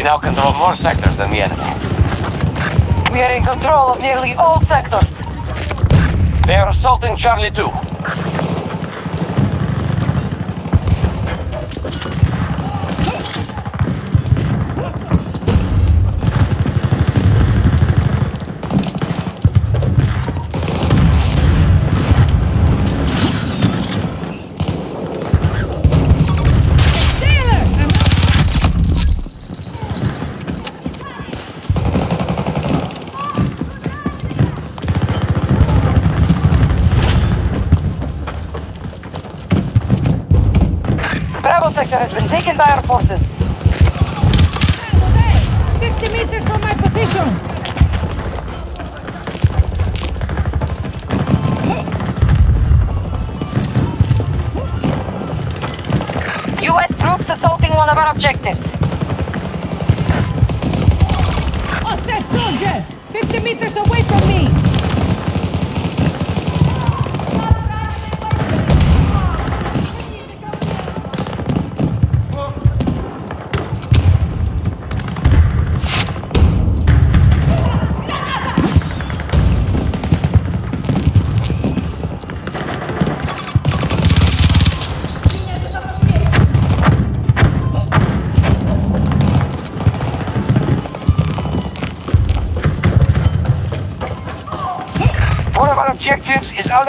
We now control more sectors than the enemy. We are in control of nearly all sectors. They are assaulting Charlie too. entire forces. 50 meters from my position. U.S. troops assaulting one of our objectives.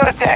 suerte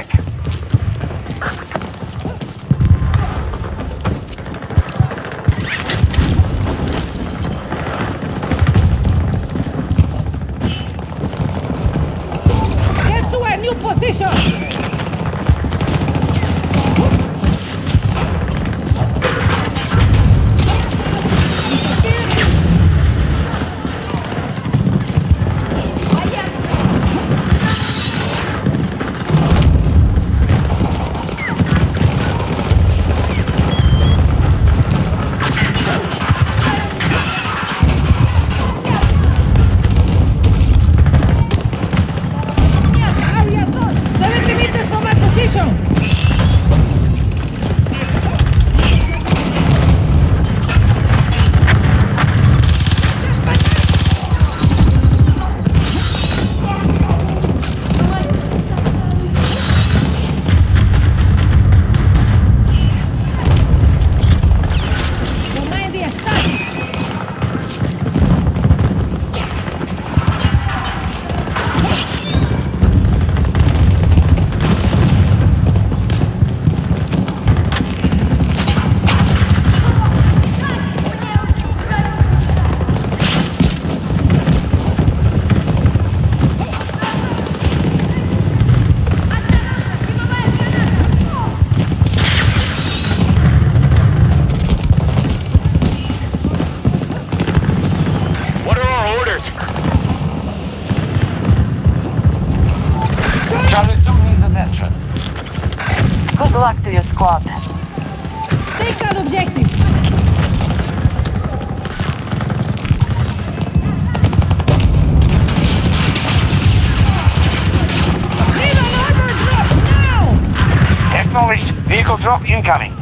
Incoming.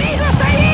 Amigo, tá aí!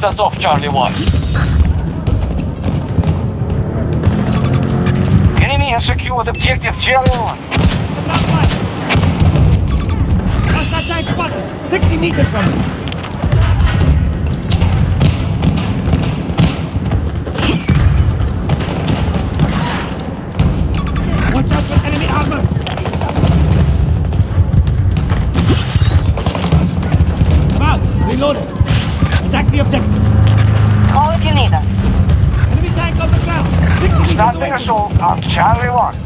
Pushed us off, Charlie 1. Enemy has secured objective Charlie 1. That's that tank spot, 60 meters from me. reversal on Charlie 1.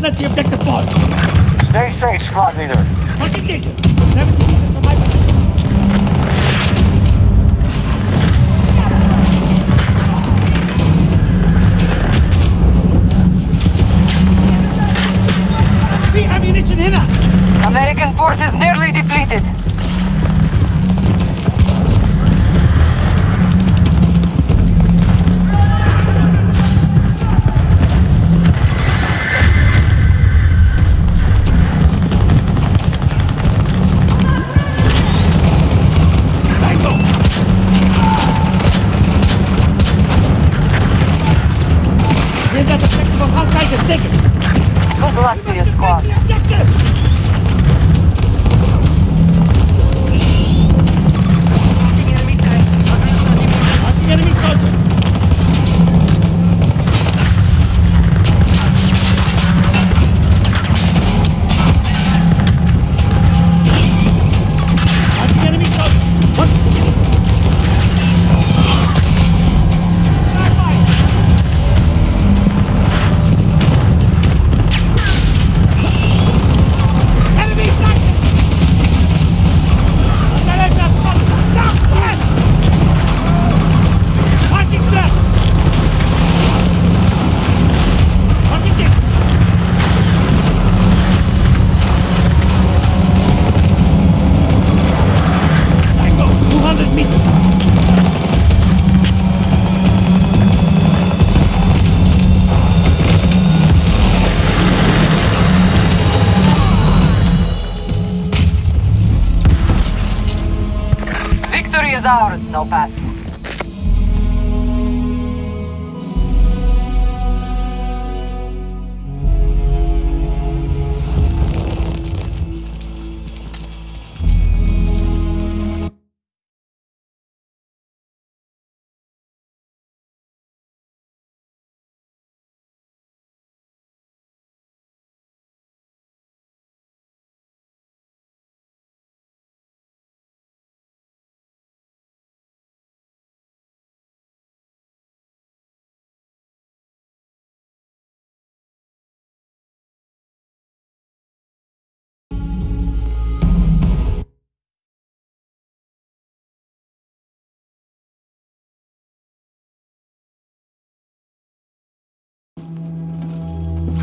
not let the objective fall. Stay safe, squad leader. What did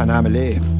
هنعمل إيه؟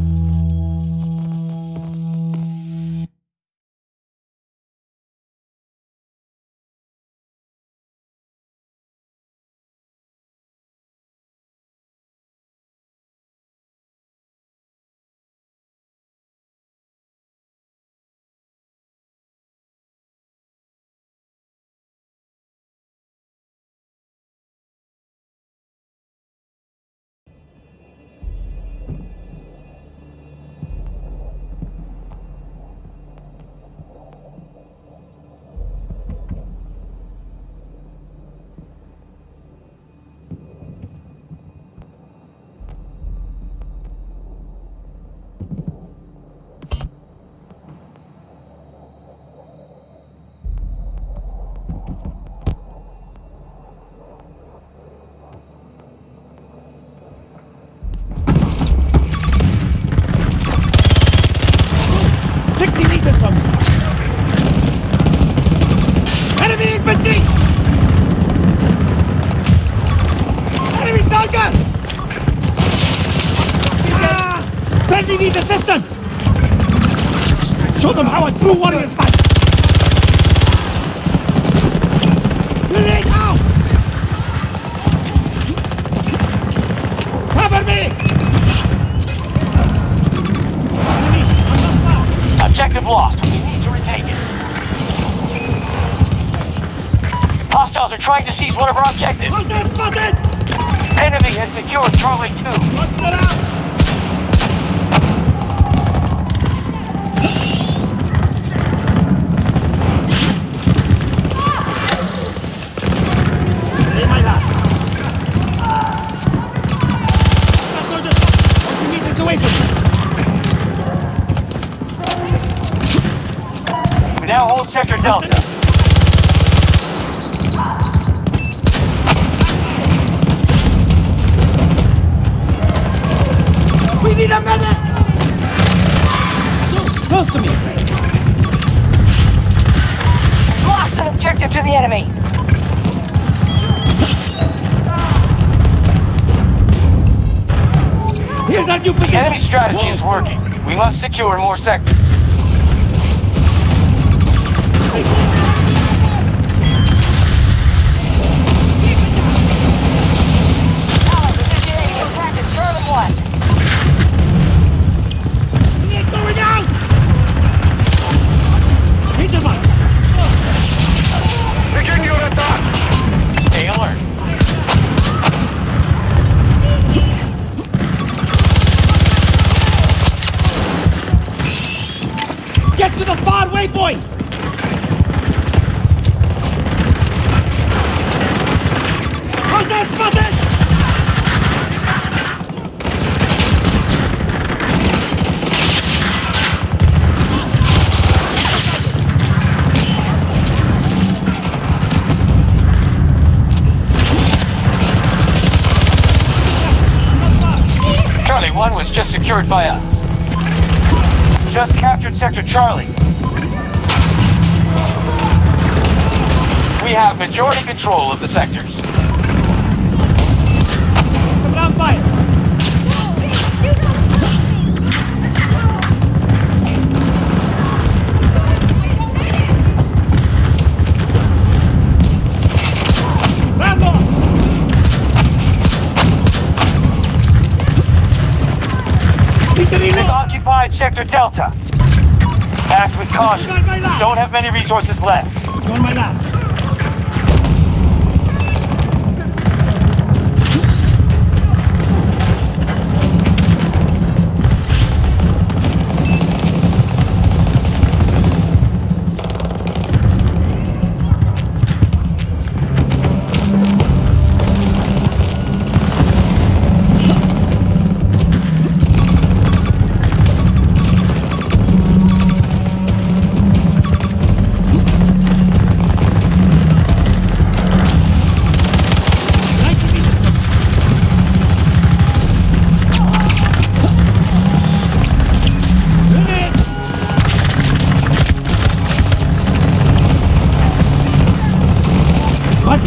Enemy infantry! Enemy soldier! Ah! needs assistance! Show them how a true warrior fights! trying to seize one of our objectives. What's this button? Enemy has secured Charlie 2. What's that out? We now hold sector Delta. strategy is working. We must secure more sectors. 1 was just secured by us. Just captured Sector Charlie. We have majority control of the sectors. Sector Delta. Act with caution. Don't have many resources left. You're my last.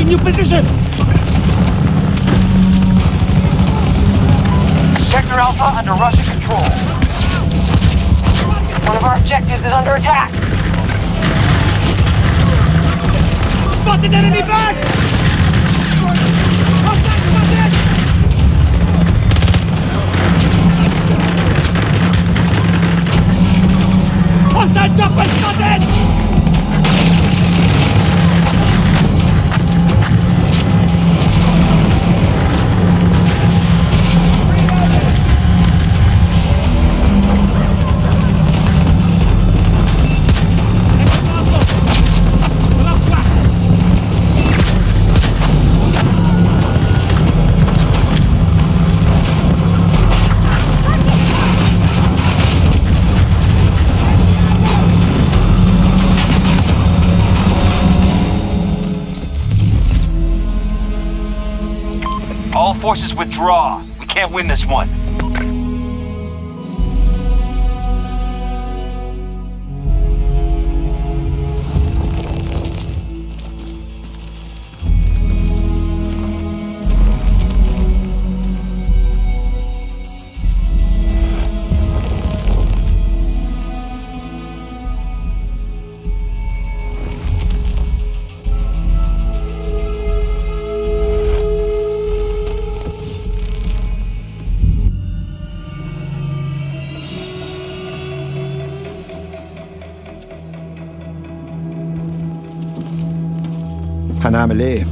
New position. Sector Alpha under Russian control. One of our objectives is under attack. Spotted enemy back. Hostile chopper spotted. Forces withdraw. We can't win this one. family.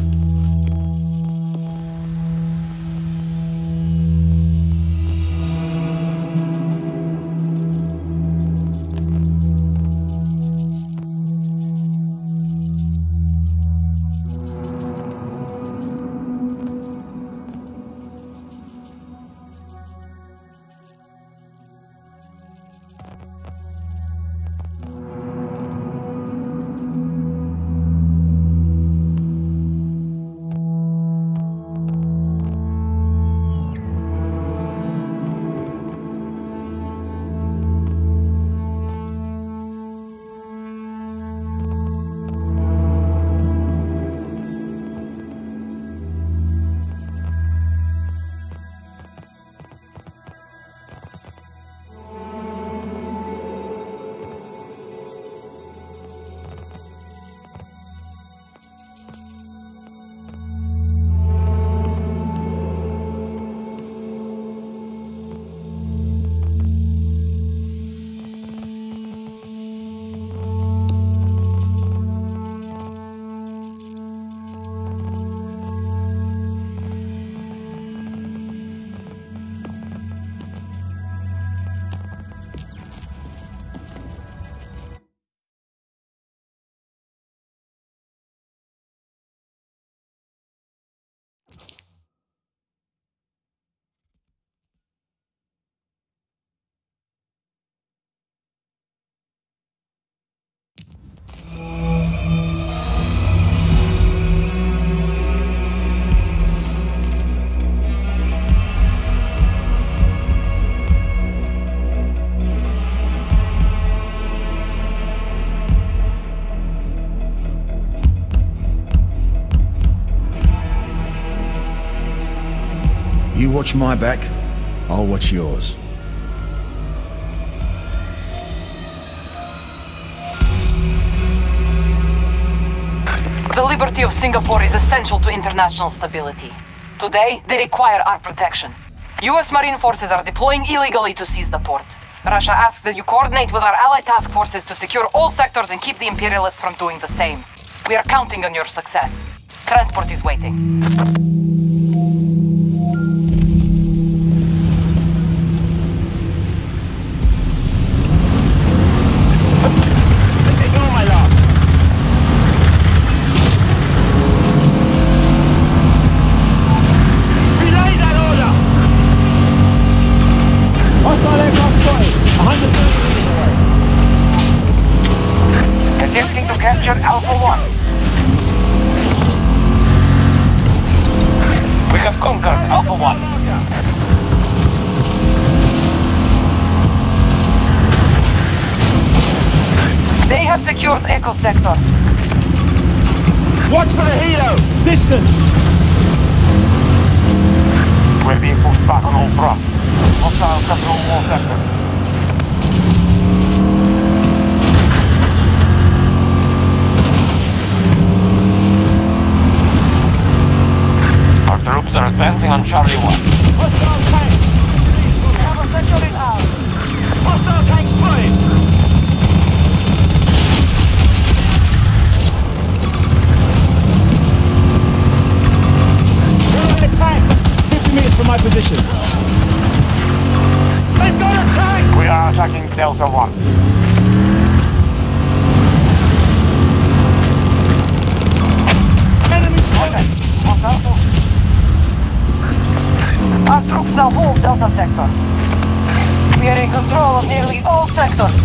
Watch my back, I'll watch yours. The liberty of Singapore is essential to international stability. Today, they require our protection. US Marine forces are deploying illegally to seize the port. Russia asks that you coordinate with our allied task forces to secure all sectors and keep the imperialists from doing the same. We are counting on your success. Transport is waiting. Echo Sector. Watch for the helo! Distant. We're being pushed back on all fronts. Hostiles control all sectors. Our troops are advancing on Charlie 1. Delta 1. Enemy spotted. Our troops now hold Delta Sector. We are in control of nearly all sectors.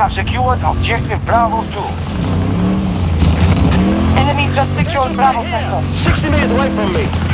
Have secured objective Bravo 2. Enemy just secured Bravo Sector. 60 meters away from me.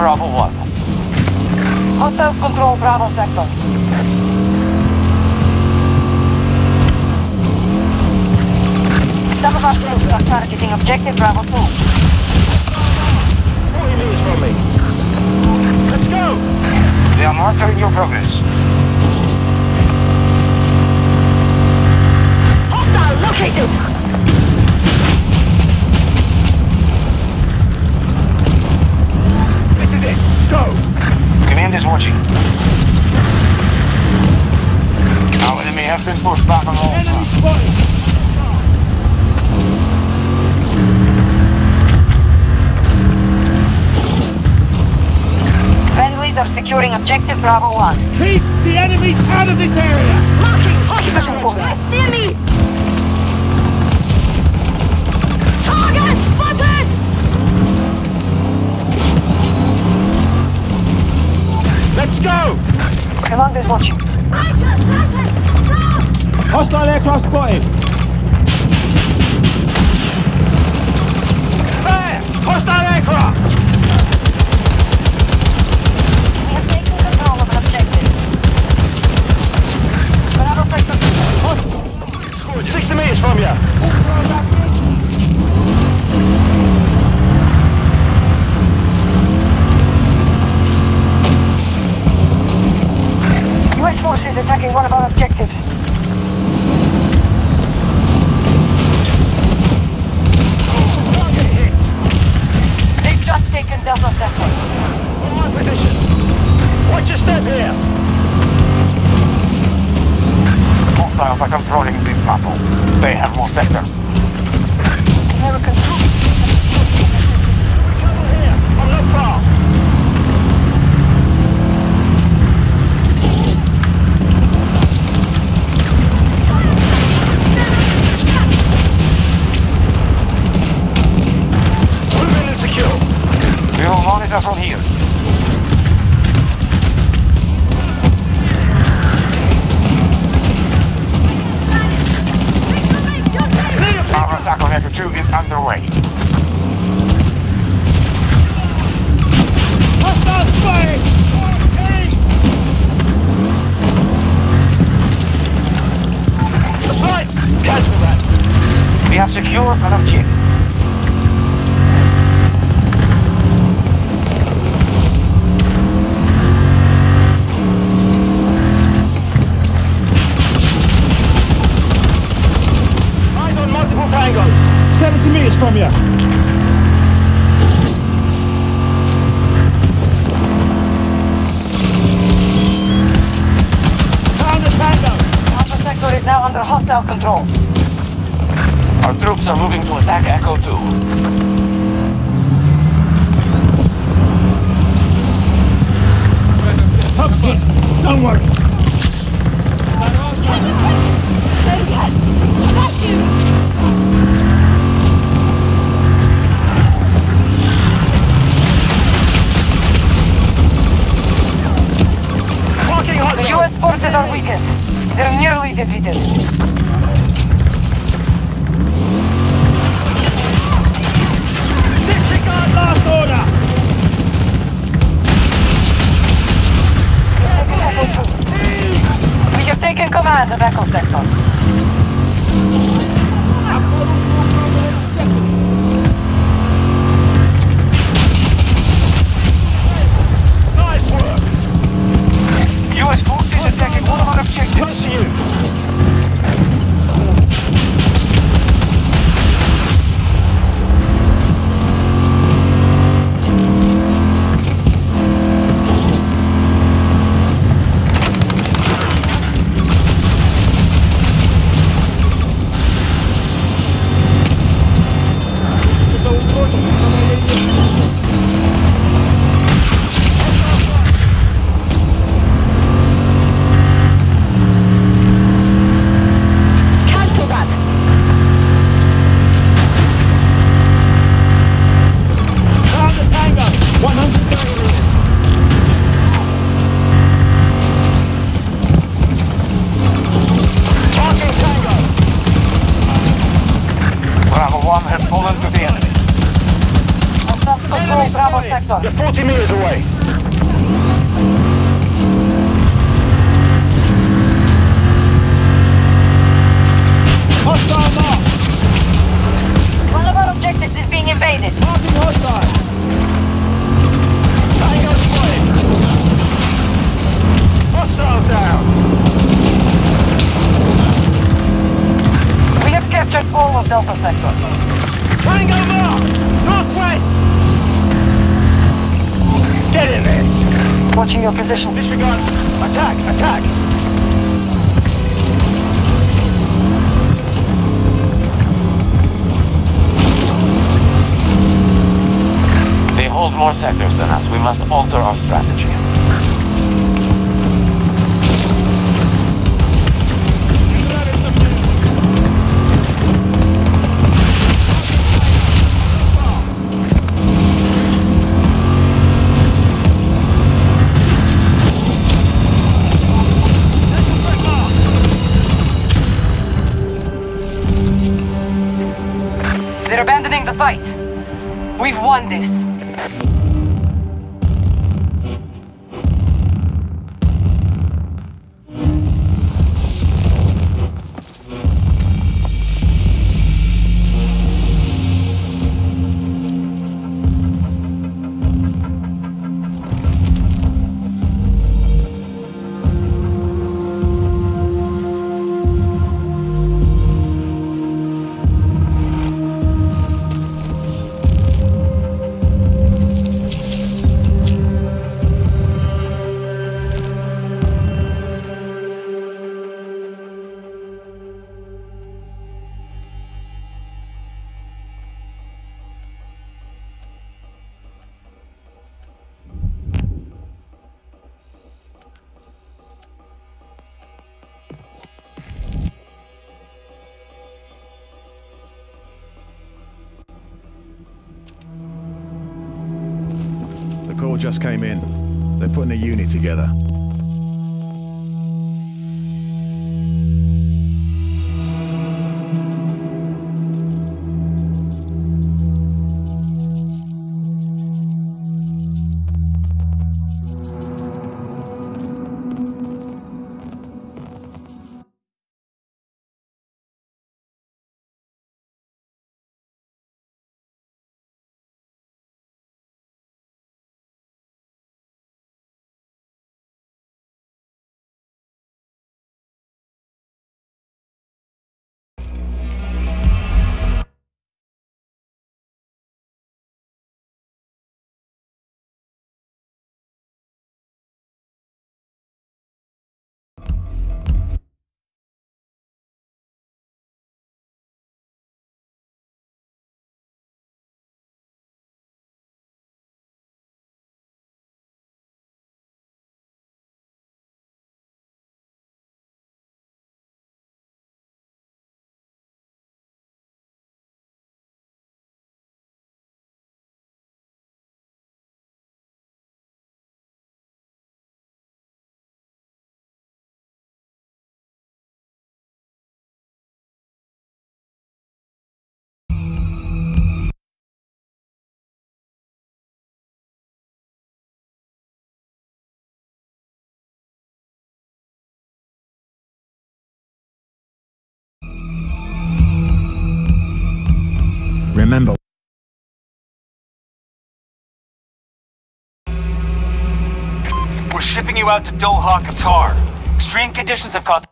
Bravo 1. Hostiles control Bravo Sector. Some of our troops are targeting objective Bravo 2. 40 meters from me. Let's go! They are monitoring your progress. Enemy has been pushed back on all Enemy sides. spotted! Friendlies are securing objective Bravo 1. Keep the enemies out of this area! Pushing forward. Enemy! Target spotted! Let's go! Commander's watching. Hostile aircraft spotted! Cancel that. We have secured an objective. self-control. Our troops are moving to attack Echo 2. Don't worry. The U.S. forces are weakened. They're nearly defeated. Kilka The vehicle sector. off. to Doha, Qatar. Extreme conditions have caused...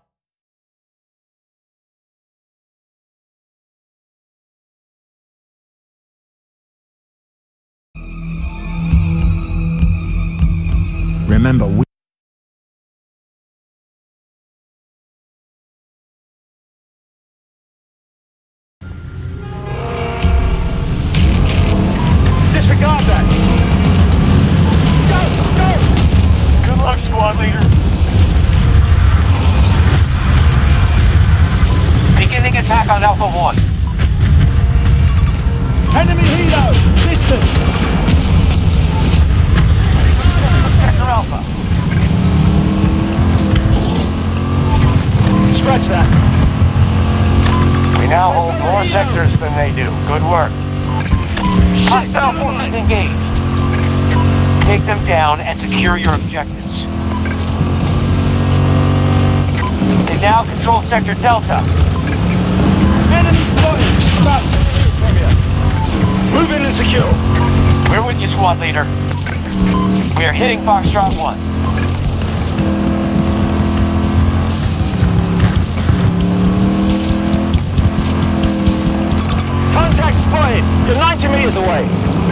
Remember, we secure your objectives. They now control Sector Delta. Enemy spotted! About Move in and secure. We're with you, squad leader. We are hitting Foxtrot 1. Contact spotted! You're 90 meters away!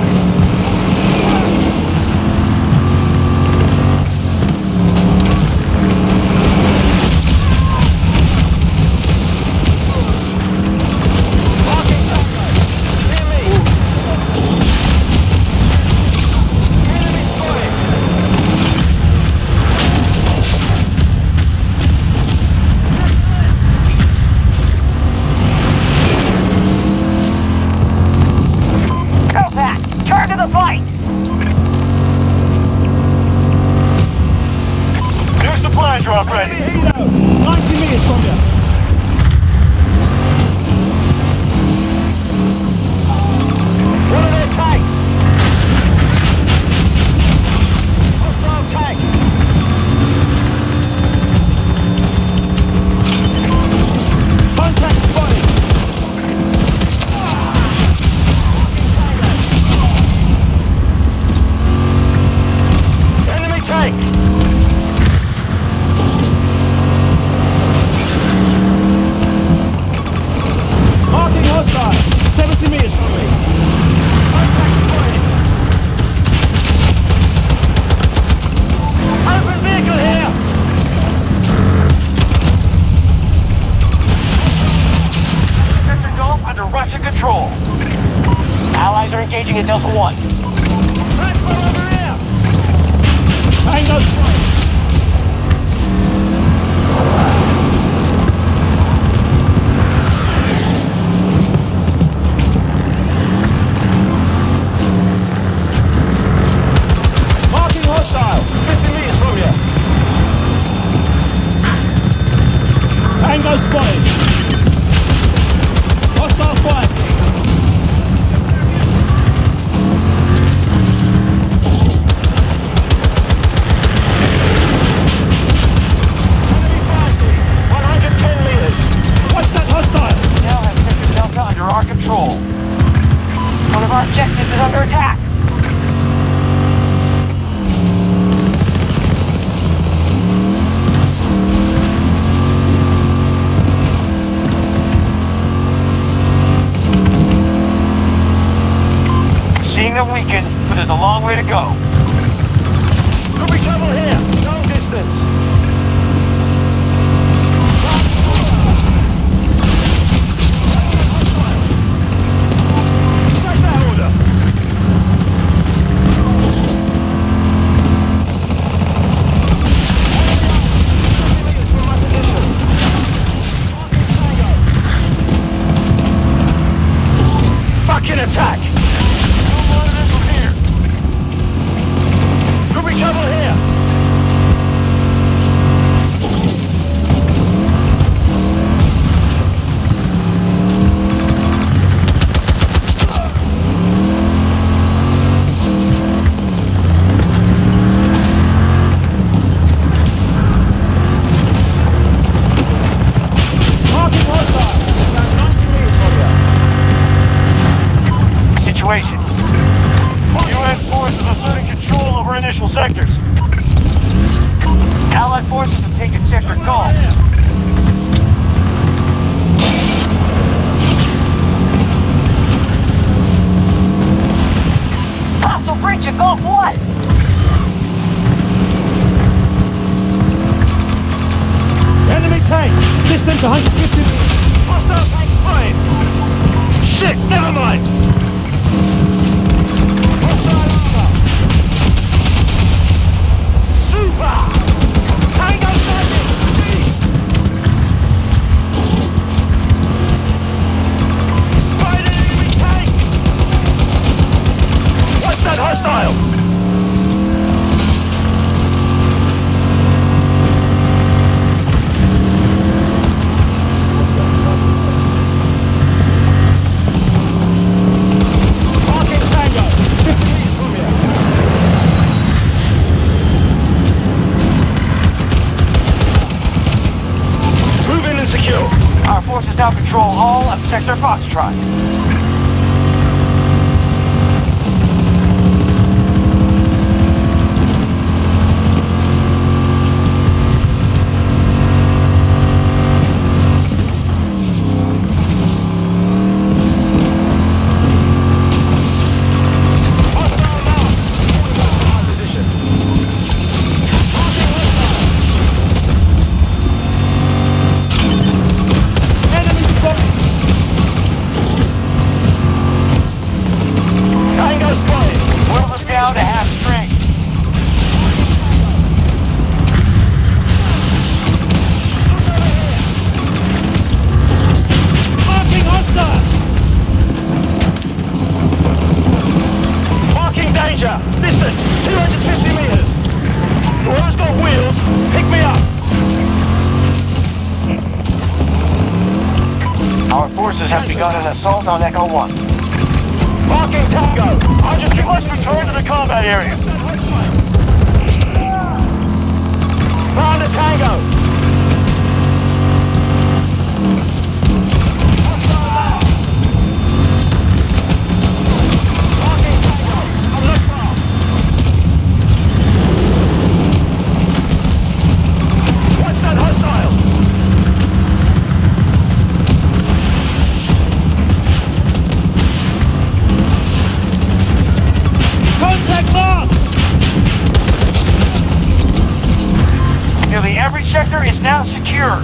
Every sector is now secure.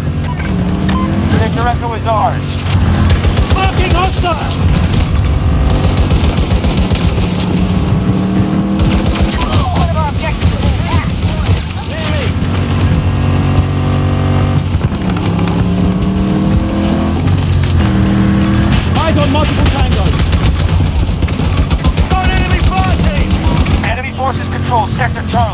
Predictor Echo is ours. Marking hostile! multiple enemy fire! Enemy forces control sector Charlie.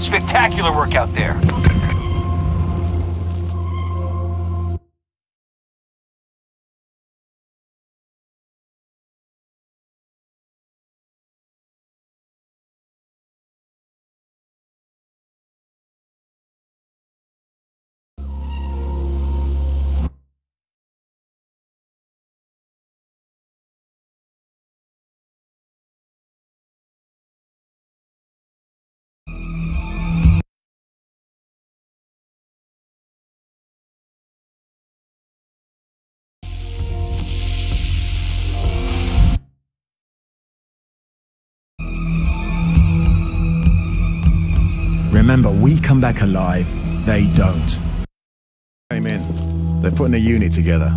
Spectacular work out there. Remember, we come back alive, they don't. Came in. They're putting a unit together.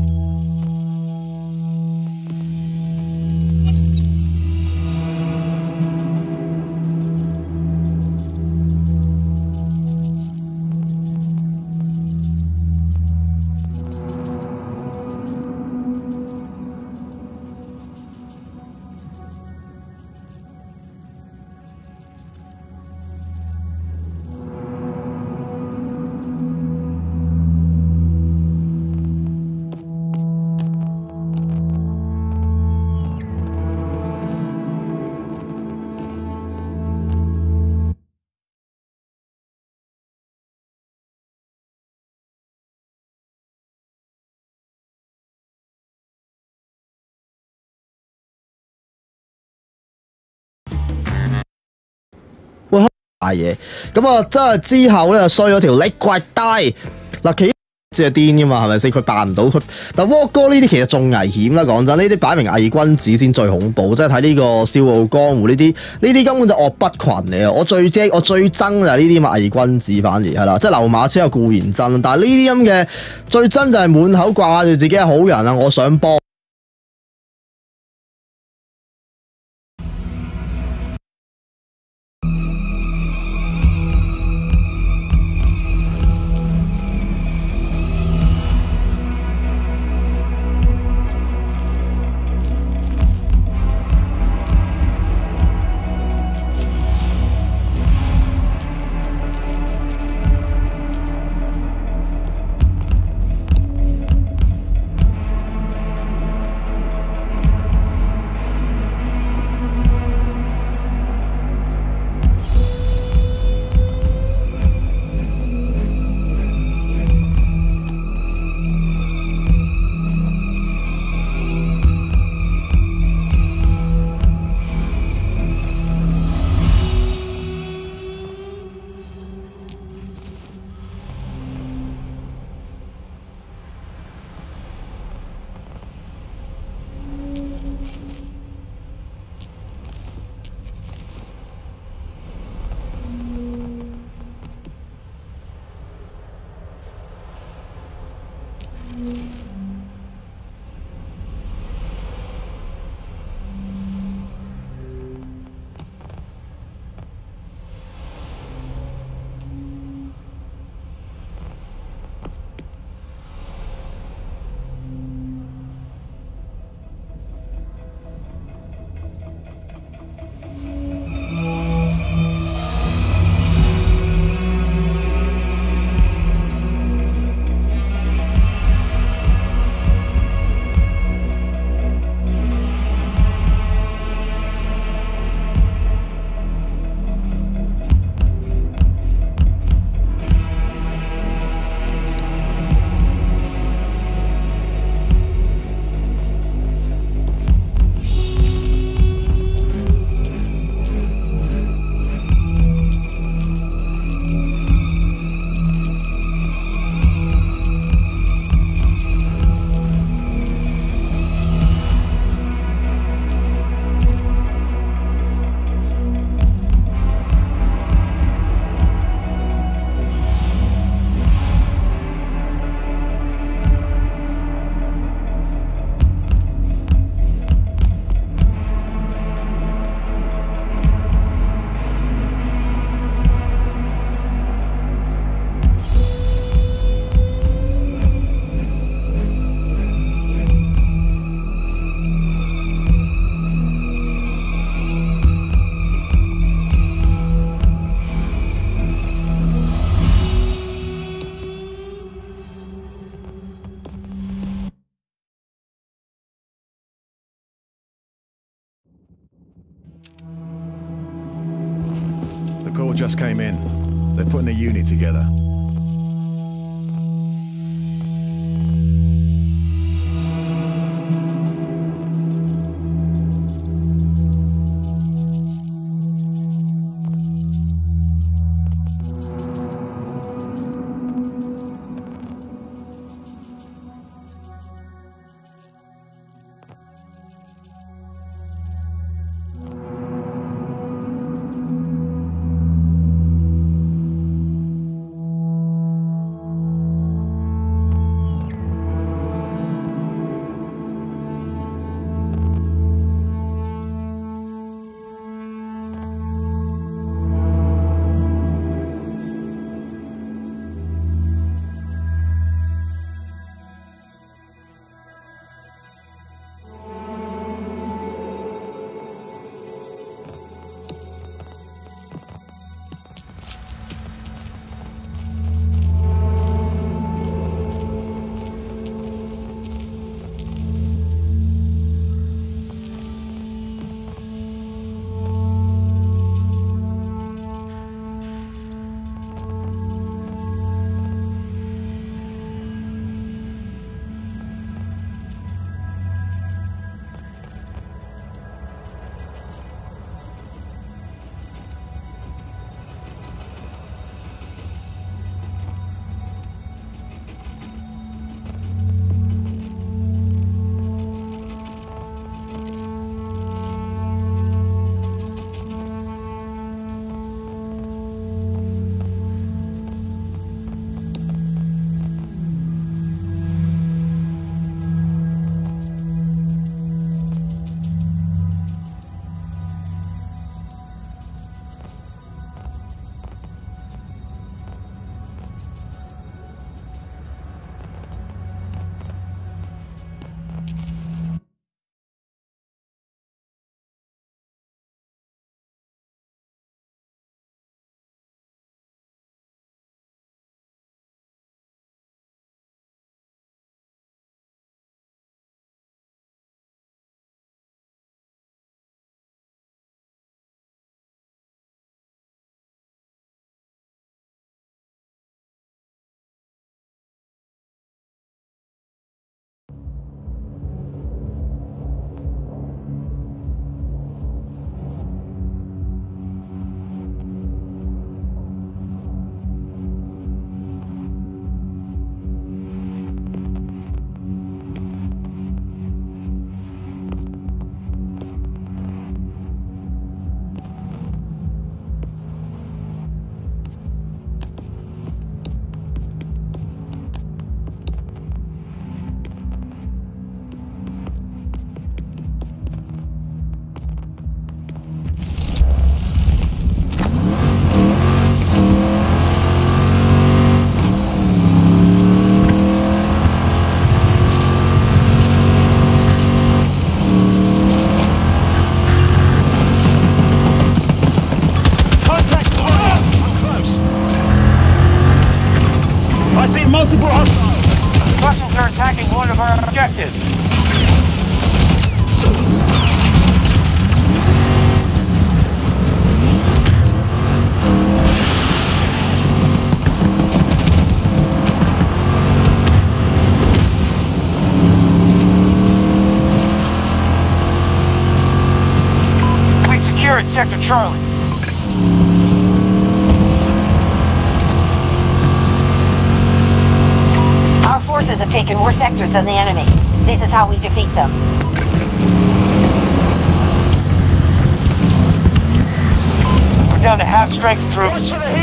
嘢，咁啊，真系之后咧衰咗条 liquid die 嗱，其即系癫噶嘛，系咪先？佢扮唔到佢，但 Walk 哥呢啲其实仲危险啦。讲真，呢啲摆明伪君子先最恐怖，即系睇呢个《笑傲江湖》呢啲，呢啲根本就恶不群嚟啊！我最惊，我最憎就系呢啲咁嘅偽君子，反而系啦，即系流马车有固然真，但系呢啲咁嘅最憎就系满口挂住自己系好人啊！我想帮。Just came in. They're putting a unit together. Charlie. Our forces have taken more sectors than the enemy. This is how we defeat them. We're down to half-strength troops.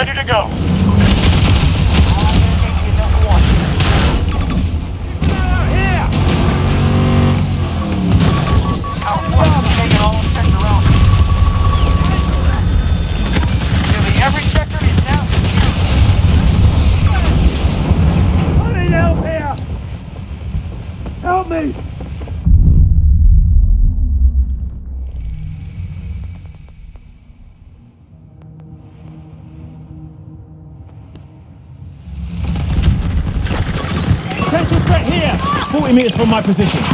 ready to go. meters from my position.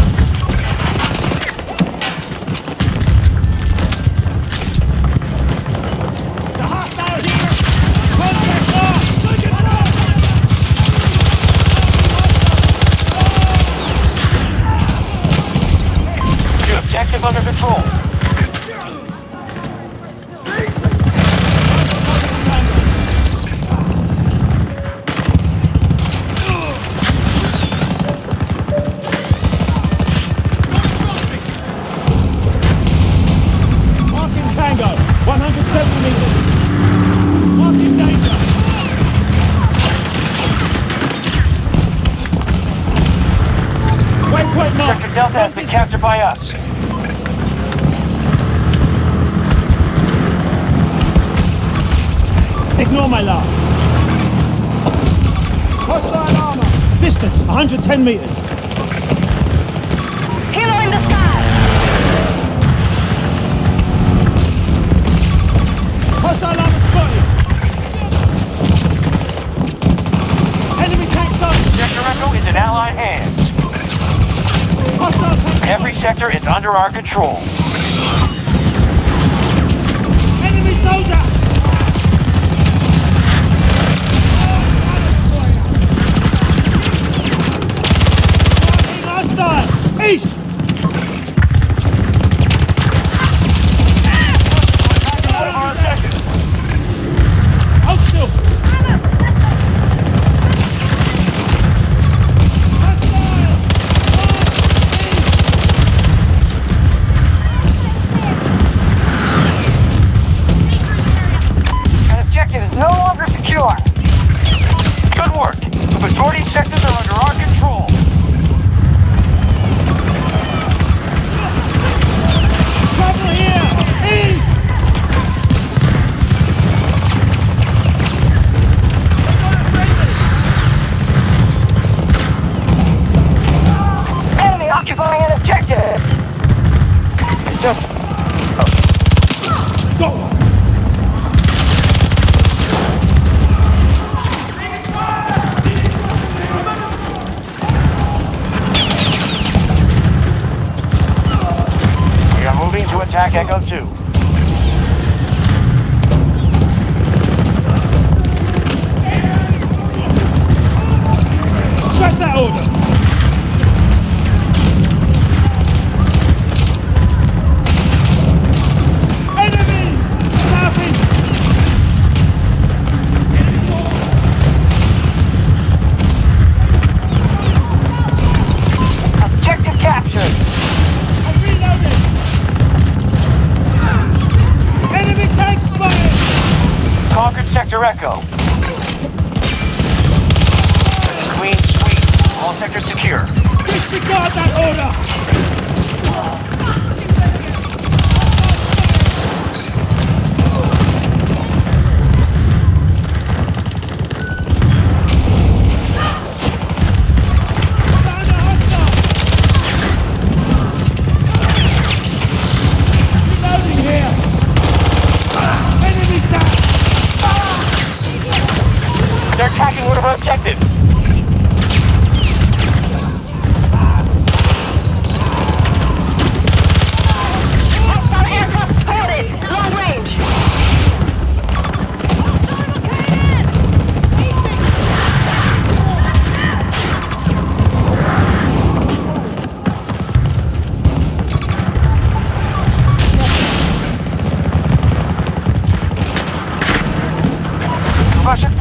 control.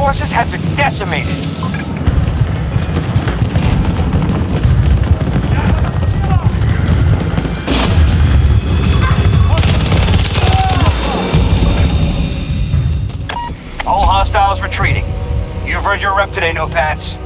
forces have been decimated. All hostiles retreating. You've earned your rep today, No-Pats.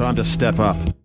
Time to step up.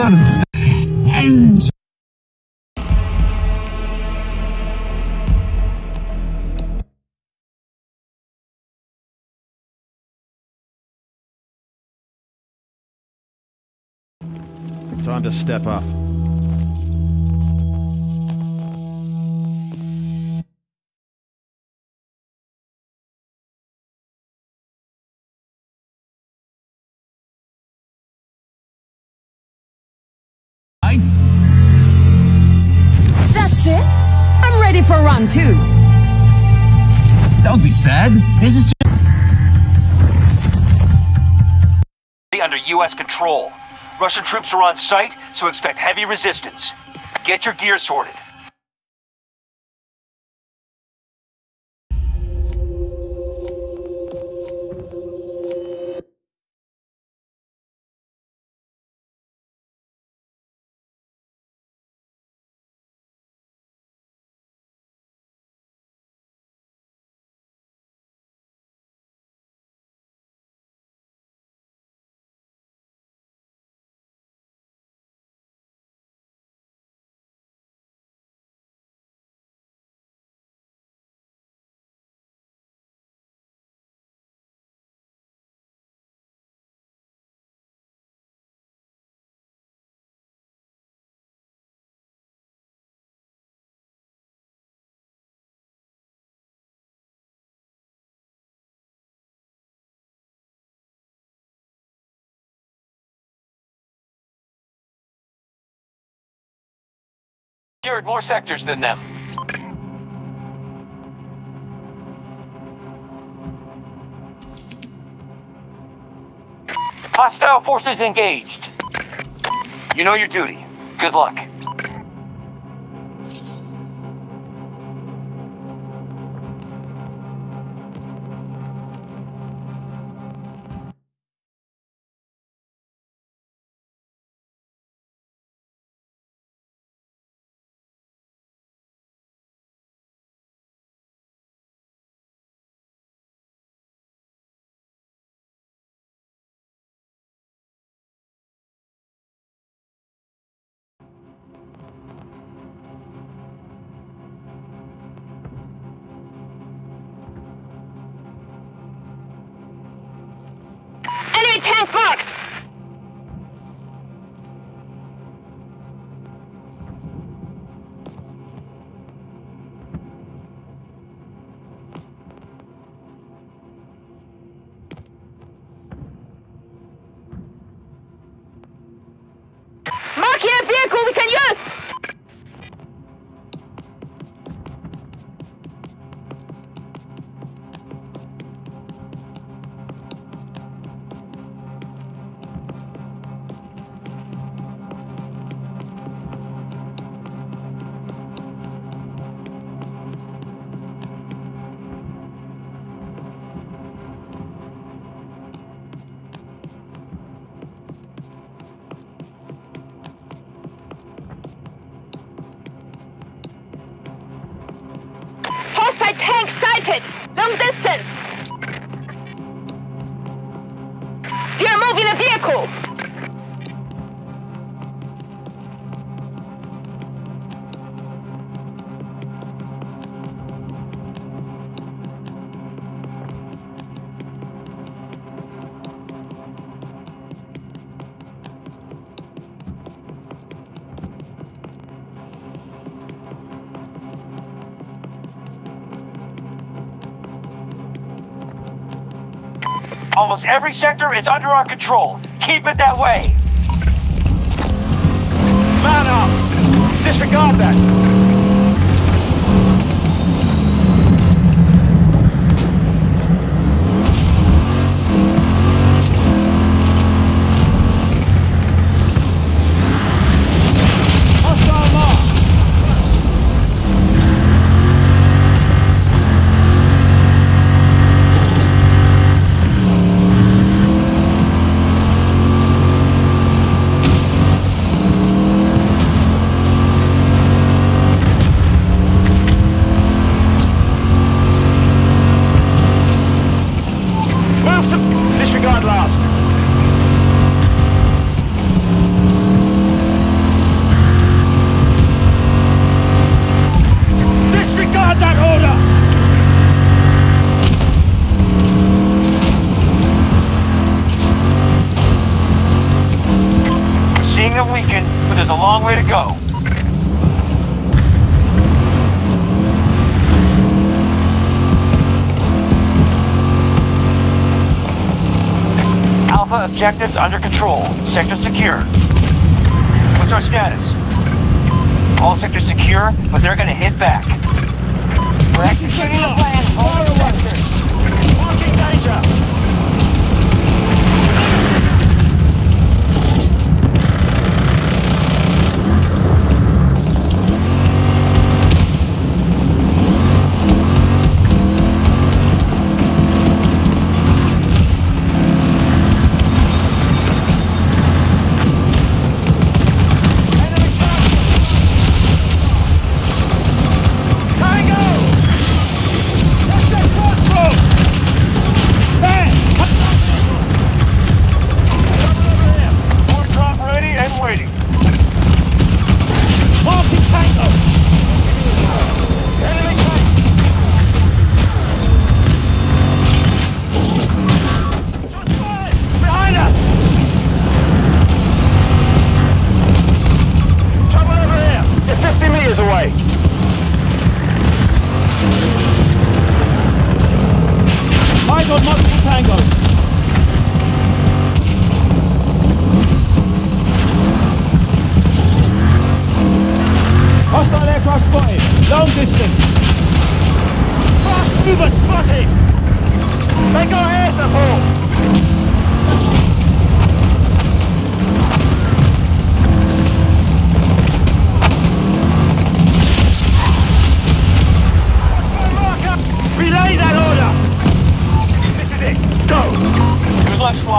Time to step up. Sad. This is under U.S. control. Russian troops are on site, so expect heavy resistance. Get your gear sorted. Secured more sectors than them. Hostile forces engaged. You know your duty. Good luck. Almost every sector is under our control. Keep it that way. Man up! Disregard that! Objectives under control. Sector secure. What's our status? All sectors secure, but they're gonna hit back. We're executing the plan. All sectors. Marking danger.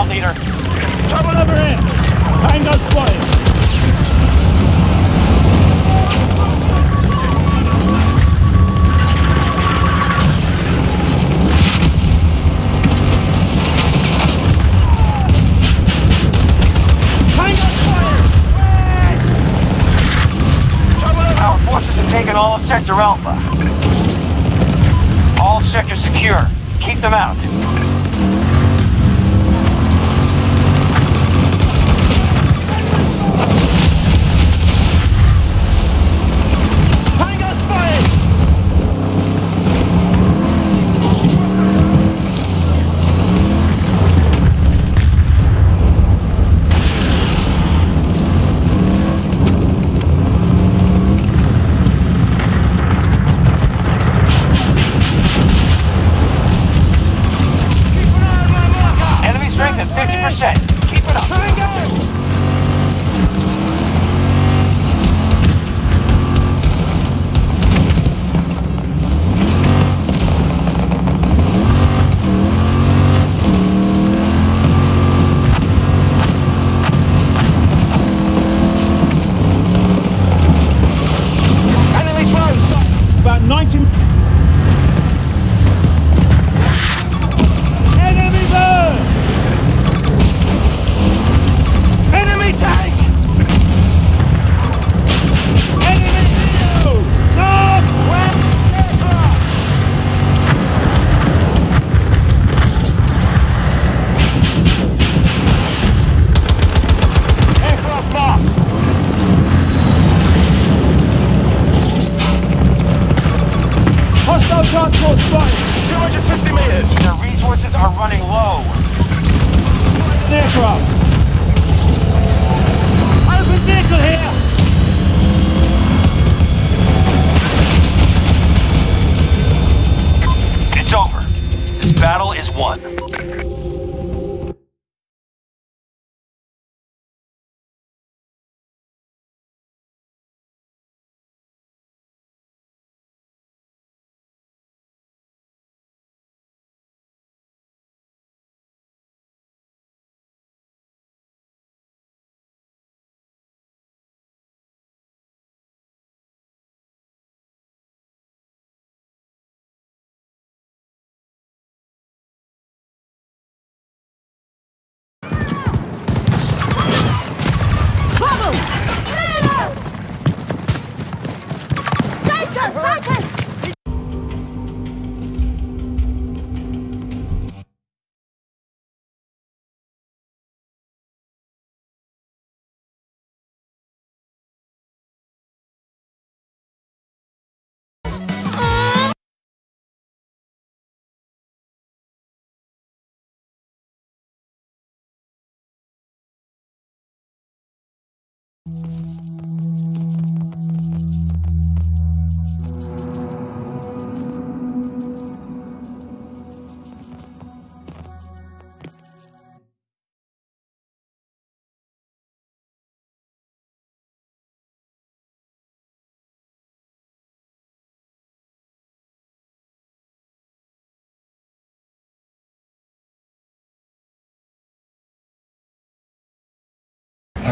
Squad leader. Trouble over here! Tango spotted! Tango spotted! Our forces have taken all of Sector Alpha. All sectors secure. Keep them out.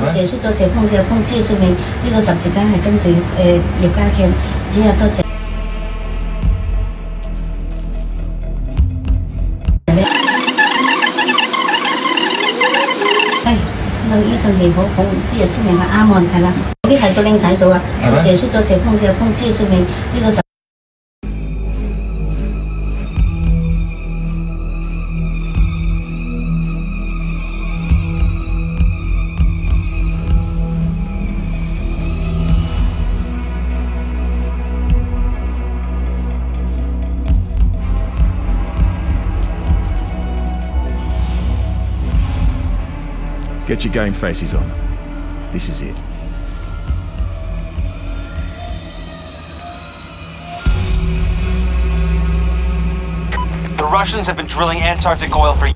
多謝碰嘅碰知出面呢个十字架系跟住誒葉家嘅，只有多謝。誒，我醫生你好好唔知啊，書名係啱案係啦，呢啲係個靚仔做啊，謝叔多謝碰嘅碰知出面呢個十。Get your game faces on. This is it. The Russians have been drilling Antarctic oil for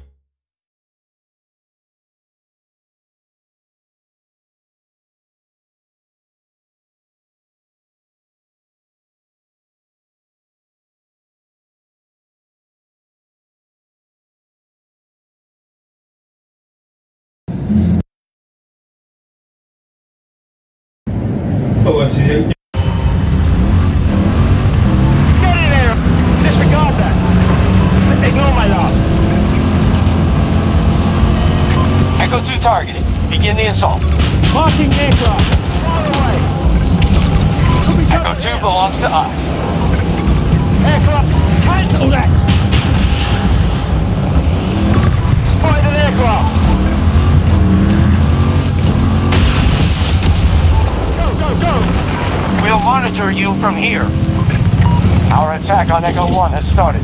on Echo 1 has started.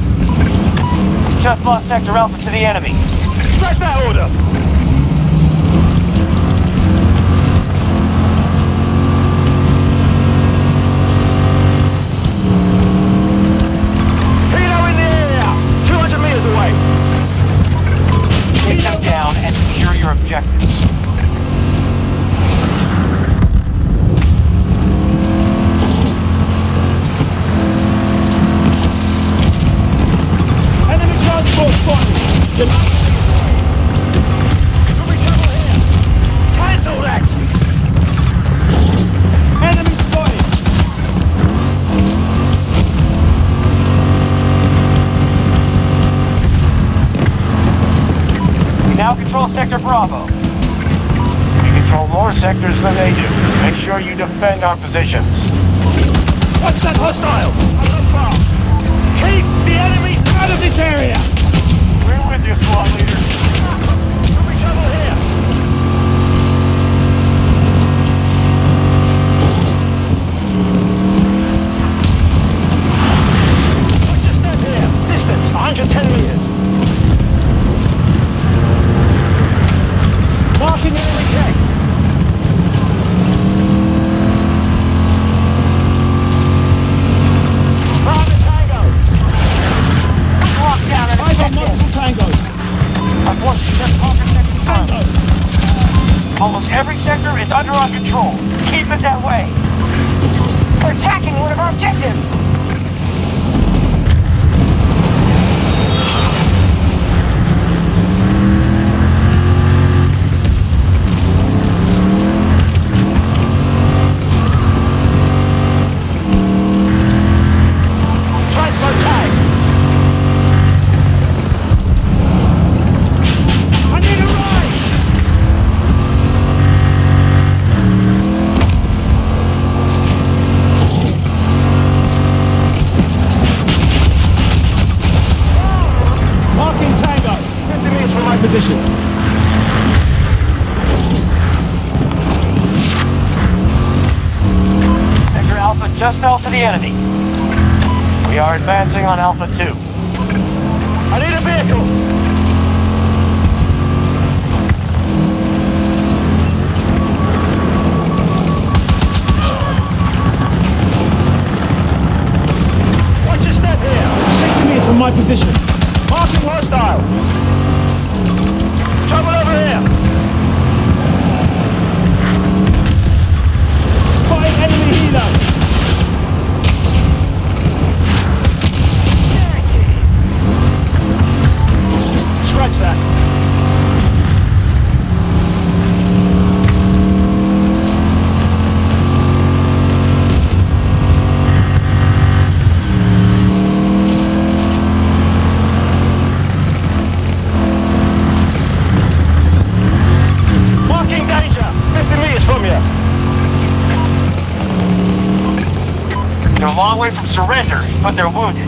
Just lost Sector Alpha to the enemy. Scratch that order. You Alpha 2. Surrender, but they're wounded.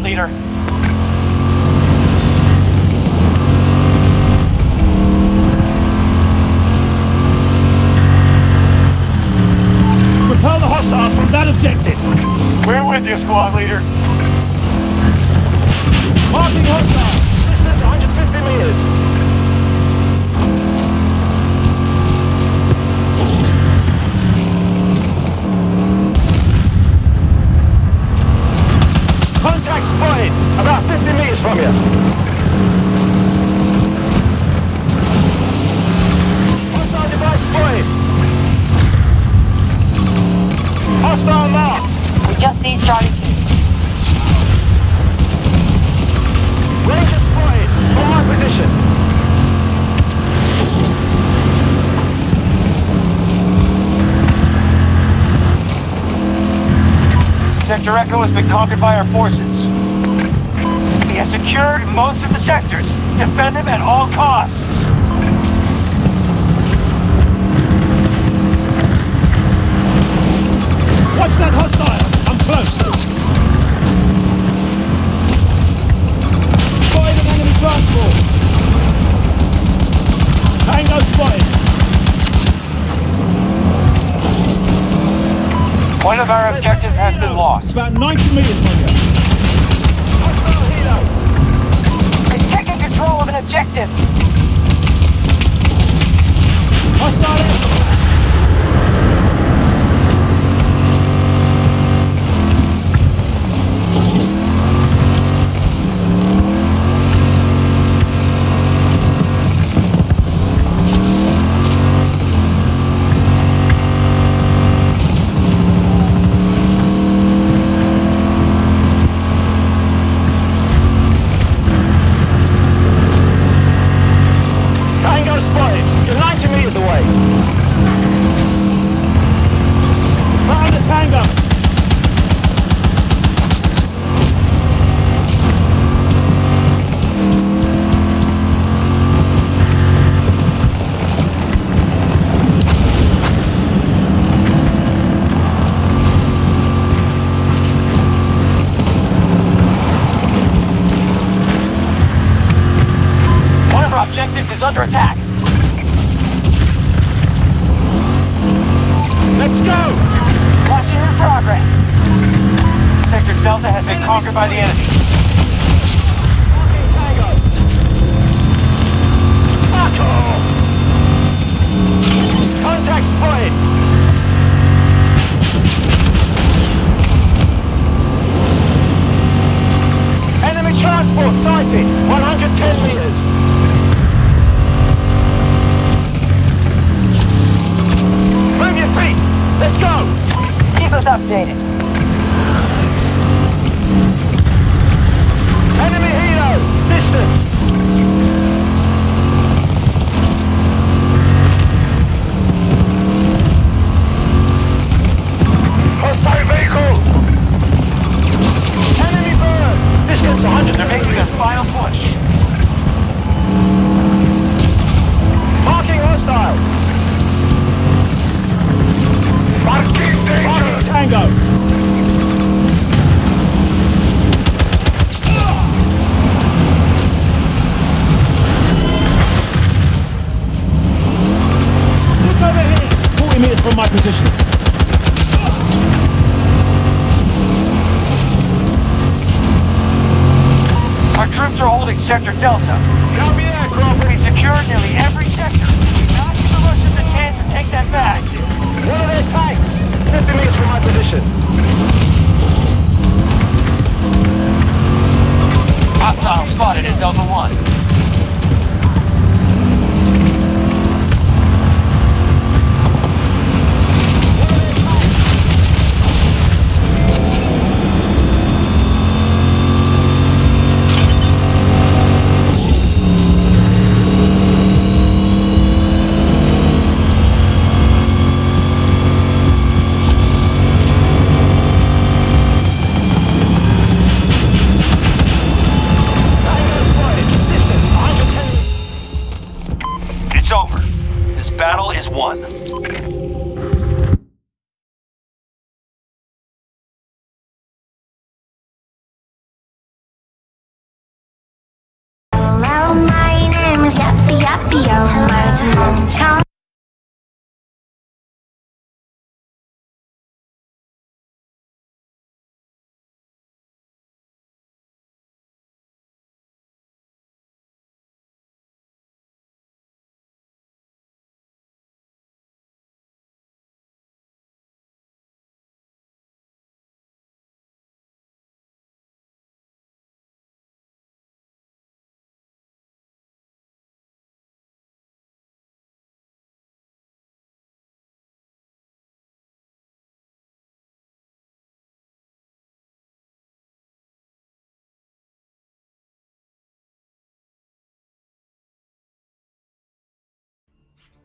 leader. been conquered by our forces. He has secured most of the sectors. Defend him at all costs. Watch that One of our objectives has been lost. It's about 90 meters from you. I've taken control of an objective. Hostile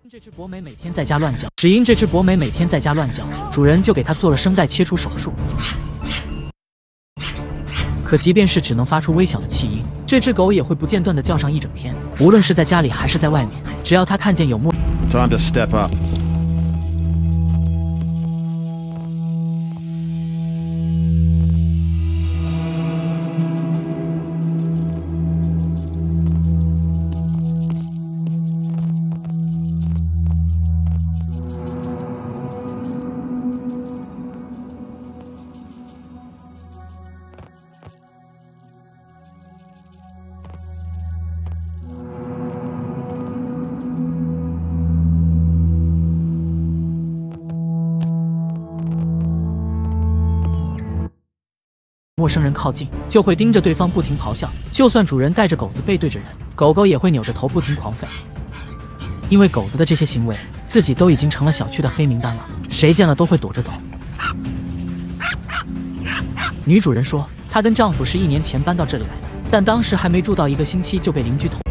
这只博美每天在家乱叫，只因这只博美每天在家乱叫，主人就给它做了声带切除手术。可即便是只能发出微小的气音，这只狗也会不间断的叫上一整天。无论是在家里还是在外面，只要它看见有陌 Time to step up. 陌生人靠近，就会盯着对方不停咆哮。就算主人带着狗子背对着人，狗狗也会扭着头不停狂吠。因为狗子的这些行为，自己都已经成了小区的黑名单了，谁见了都会躲着走。女主人说，她跟丈夫是一年前搬到这里来的，但当时还没住到一个星期就被邻居投。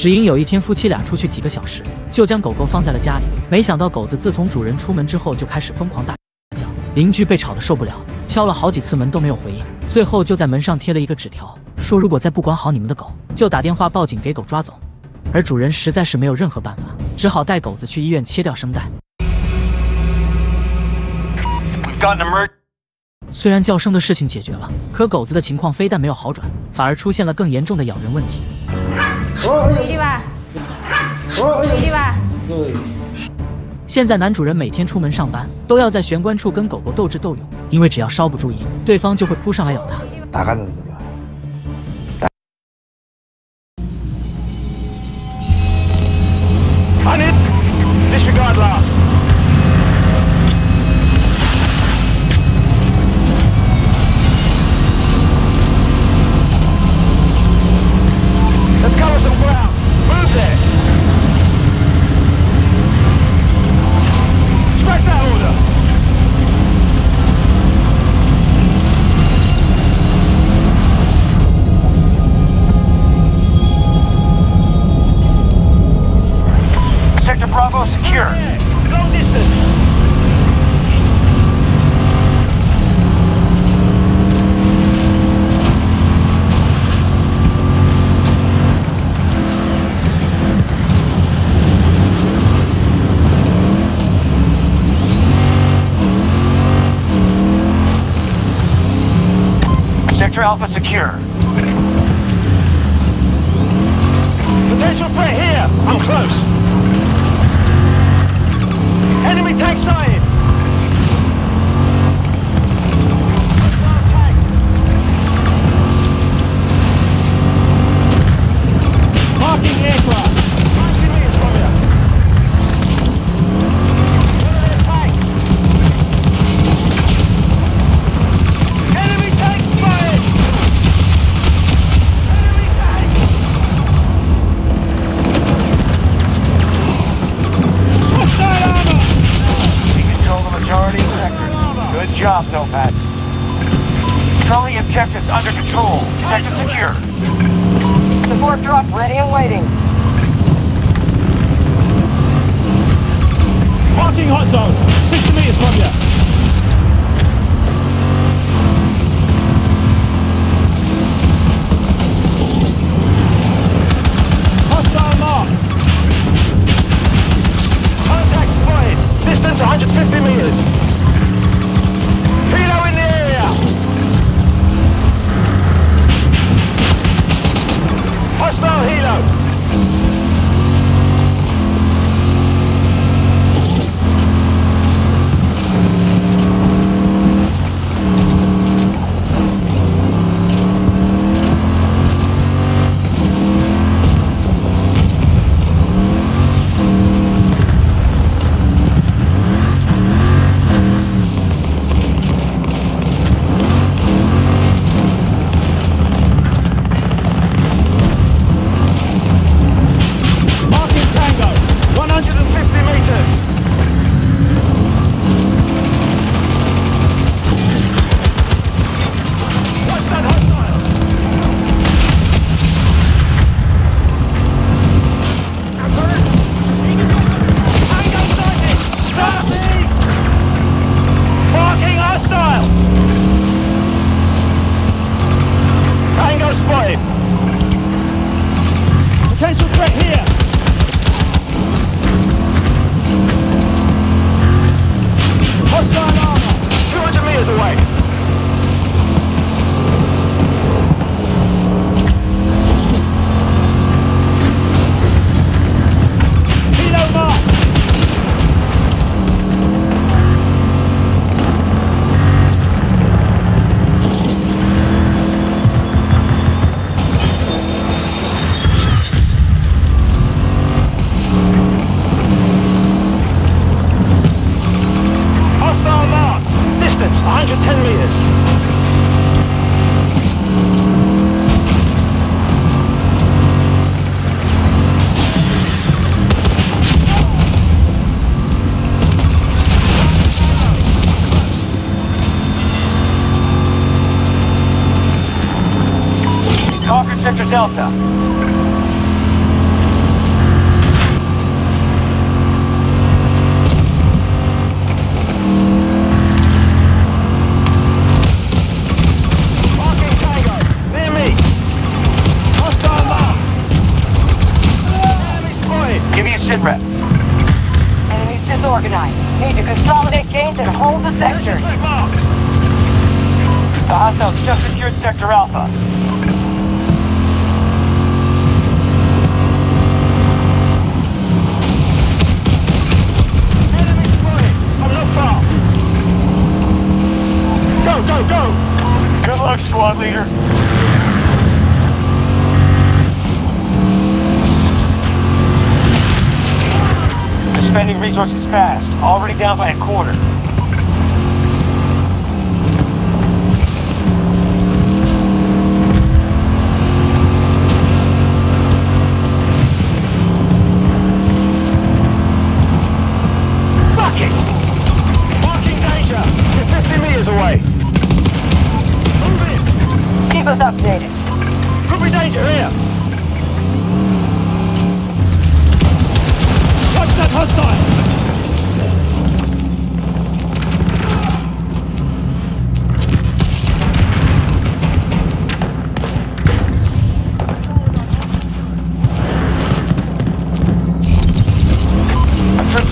只因有一天夫妻俩出去几个小时，就将狗狗放在了家里，没想到狗子自从主人出门之后就开始疯狂大叫，邻居被吵得受不了，敲了好几次门都没有回应，最后就在门上贴了一个纸条，说如果再不管好你们的狗，就打电话报警给狗抓走。而主人实在是没有任何办法，只好带狗子去医院切掉声带。虽然叫声的事情解决了，可狗子的情况非但没有好转，反而出现了更严重的咬人问题。回去吧，回去吧。现在男主人每天出门上班，都要在玄关处跟狗狗斗智斗勇，因为只要稍不注意，对方就会扑上来咬他。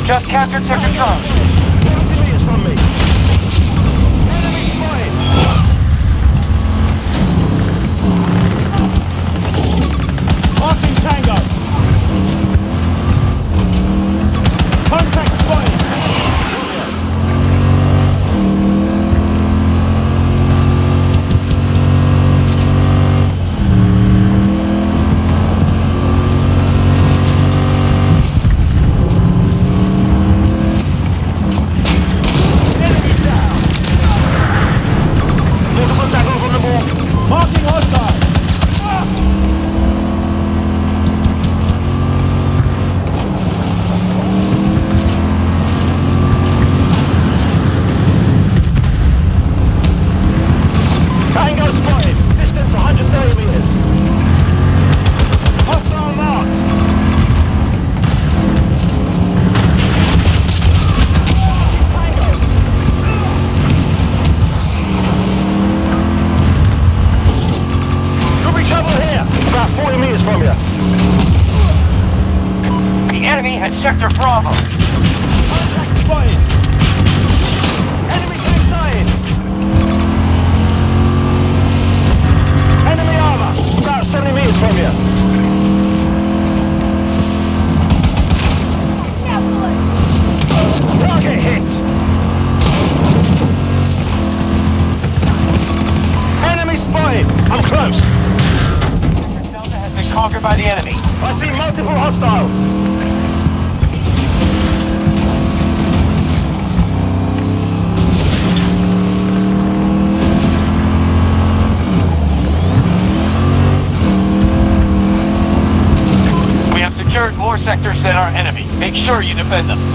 Just captured Sector Trump. Sure you defend them.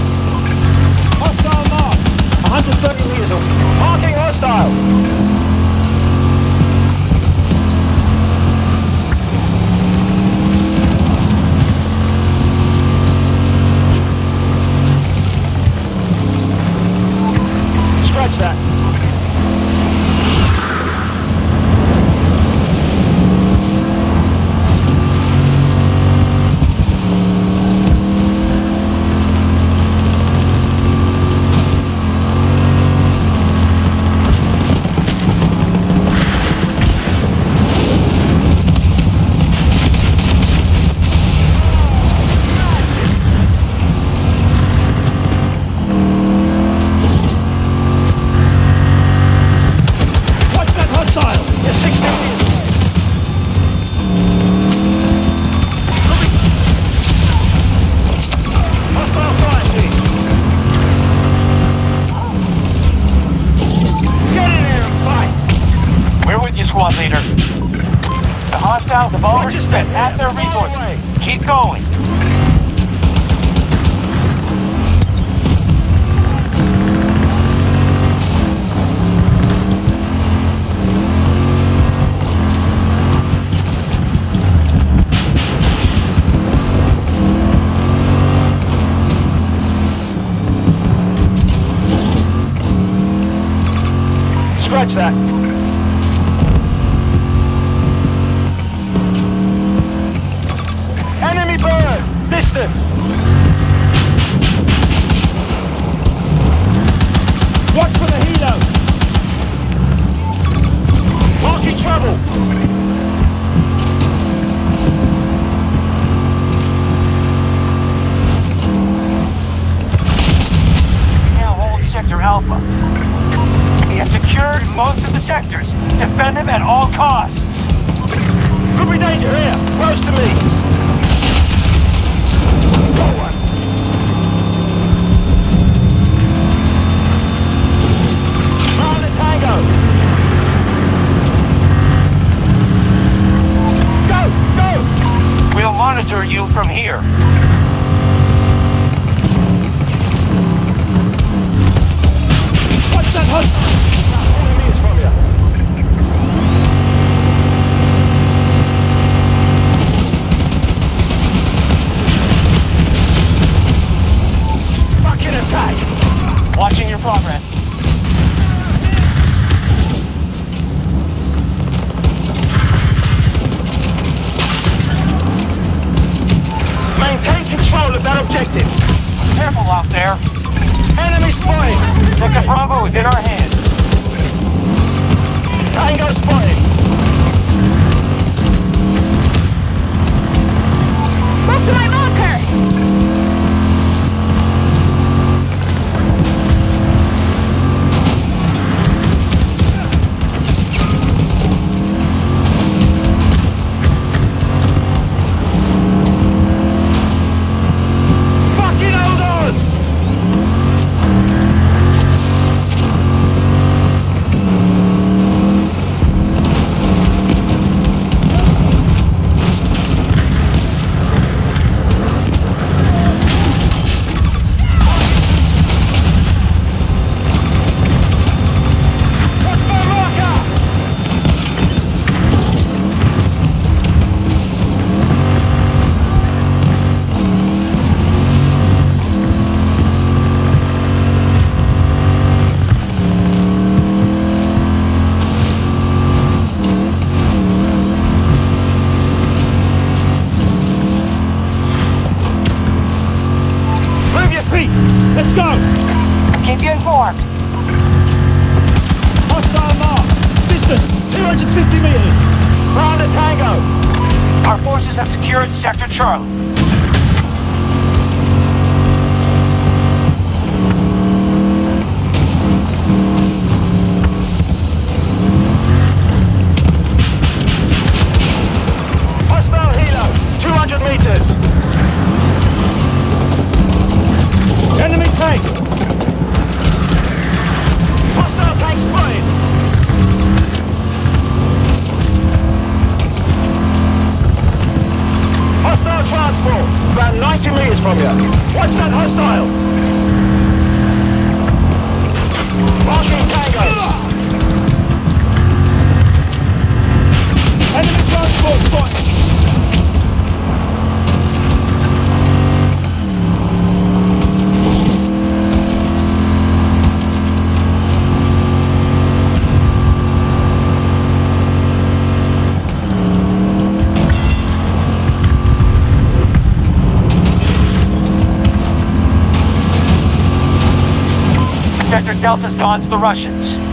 Russians.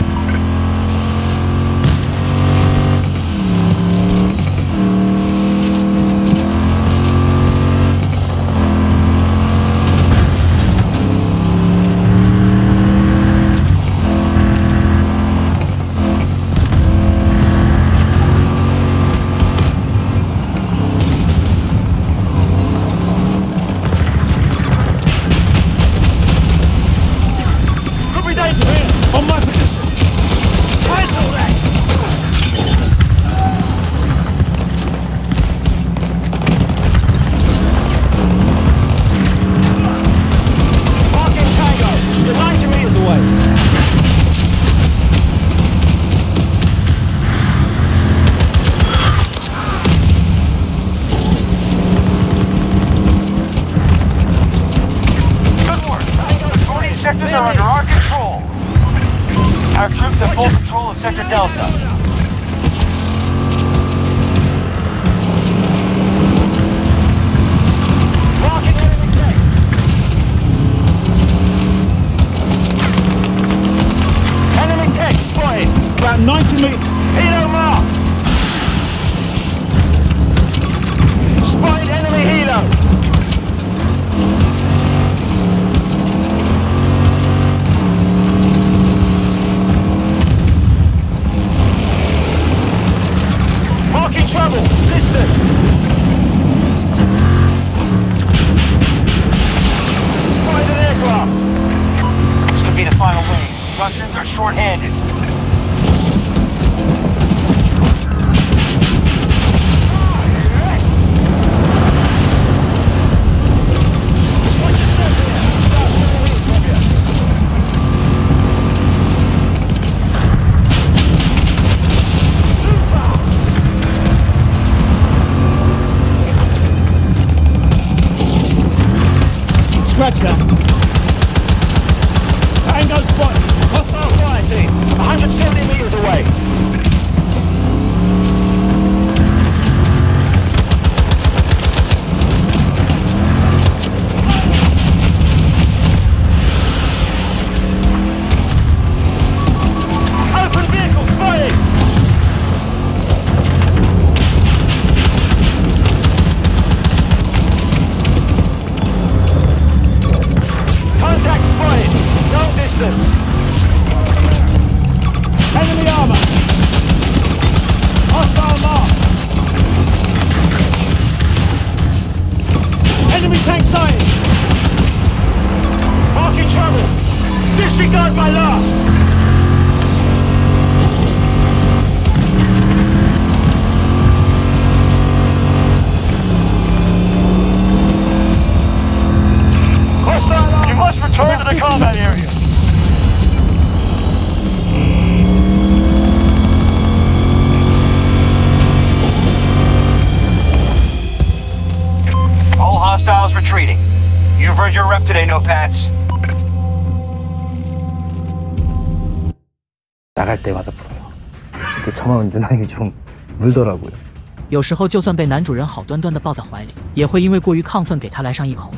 有时候就算被男主人好端端的抱在怀里，也会因为过于亢奋给他来上一口。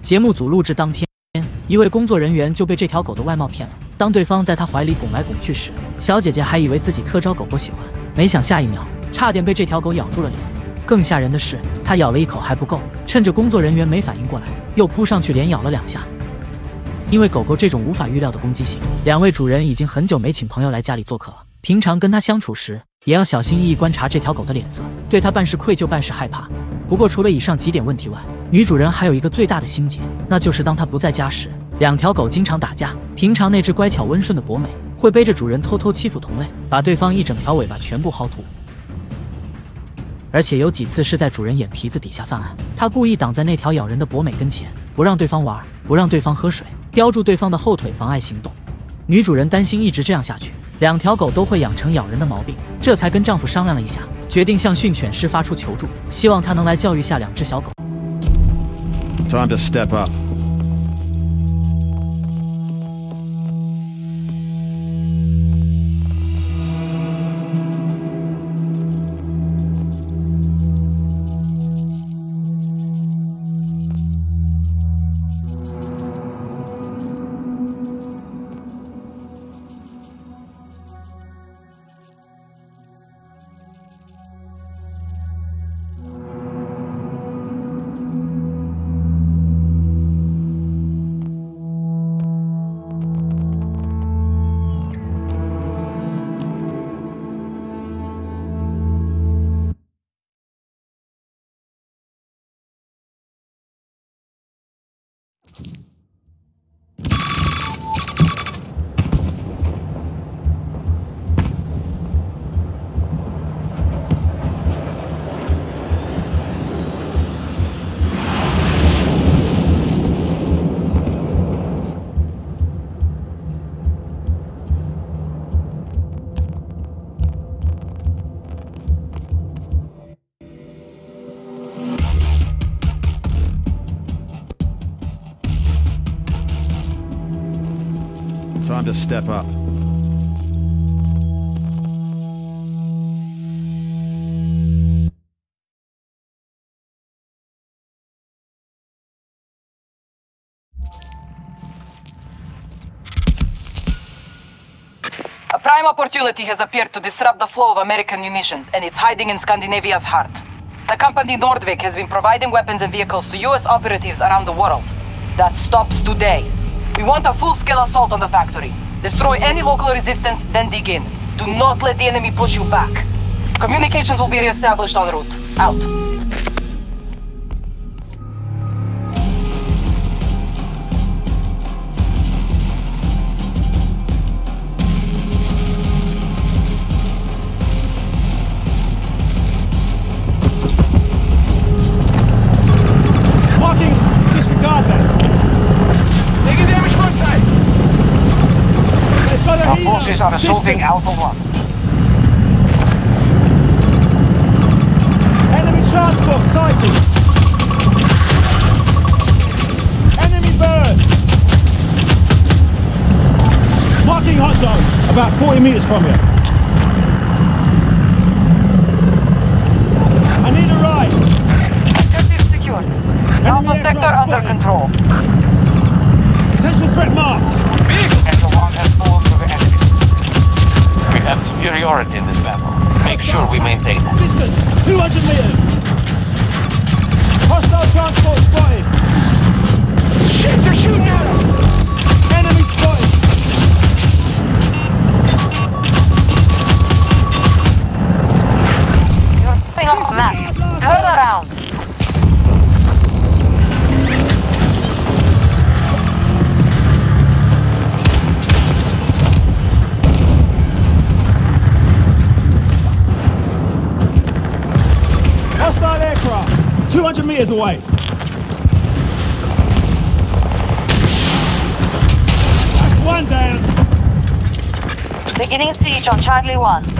节目组录制当天，一位工作人员就被这条狗的外貌骗了。当对方在他怀里拱来拱去时，小姐姐还以为自己特招狗狗喜欢，没想下一秒差点被这条狗咬住了脸。更吓人的是，它咬了一口还不够，趁着工作人员没反应过来，又扑上去连咬了两下。因为狗狗这种无法预料的攻击性，两位主人已经很久没请朋友来家里做客了。平常跟它相处时，也要小心翼翼观察这条狗的脸色，对它半是愧疚半是害怕。不过除了以上几点问题外，女主人还有一个最大的心结，那就是当她不在家时，两条狗经常打架。平常那只乖巧温顺的博美会背着主人偷偷欺负同类，把对方一整条尾巴全部薅秃。而且有几次是在主人眼皮子底下犯案，他故意挡在那条咬人的博美跟前，不让对方玩，不让对方喝水，叼住对方的后腿妨碍行动。女主人担心一直这样下去，两条狗都会养成咬人的毛病，这才跟丈夫商量了一下，决定向训犬师发出求助，希望他能来教育下两只小狗。Time to step up. Step up. A prime opportunity has appeared to disrupt the flow of American munitions, and it's hiding in Scandinavia's heart. The company Nordvik has been providing weapons and vehicles to US operatives around the world. That stops today. We want a full-scale assault on the factory. Destroy any local resistance, then dig in. Do not let the enemy push you back. Communications will be reestablished en route. Out. Distant. Alpha 1. Enemy transport sighted. Enemy bird. Marking hot zone, about 40 meters from you. Beginning siege on Charlie 1.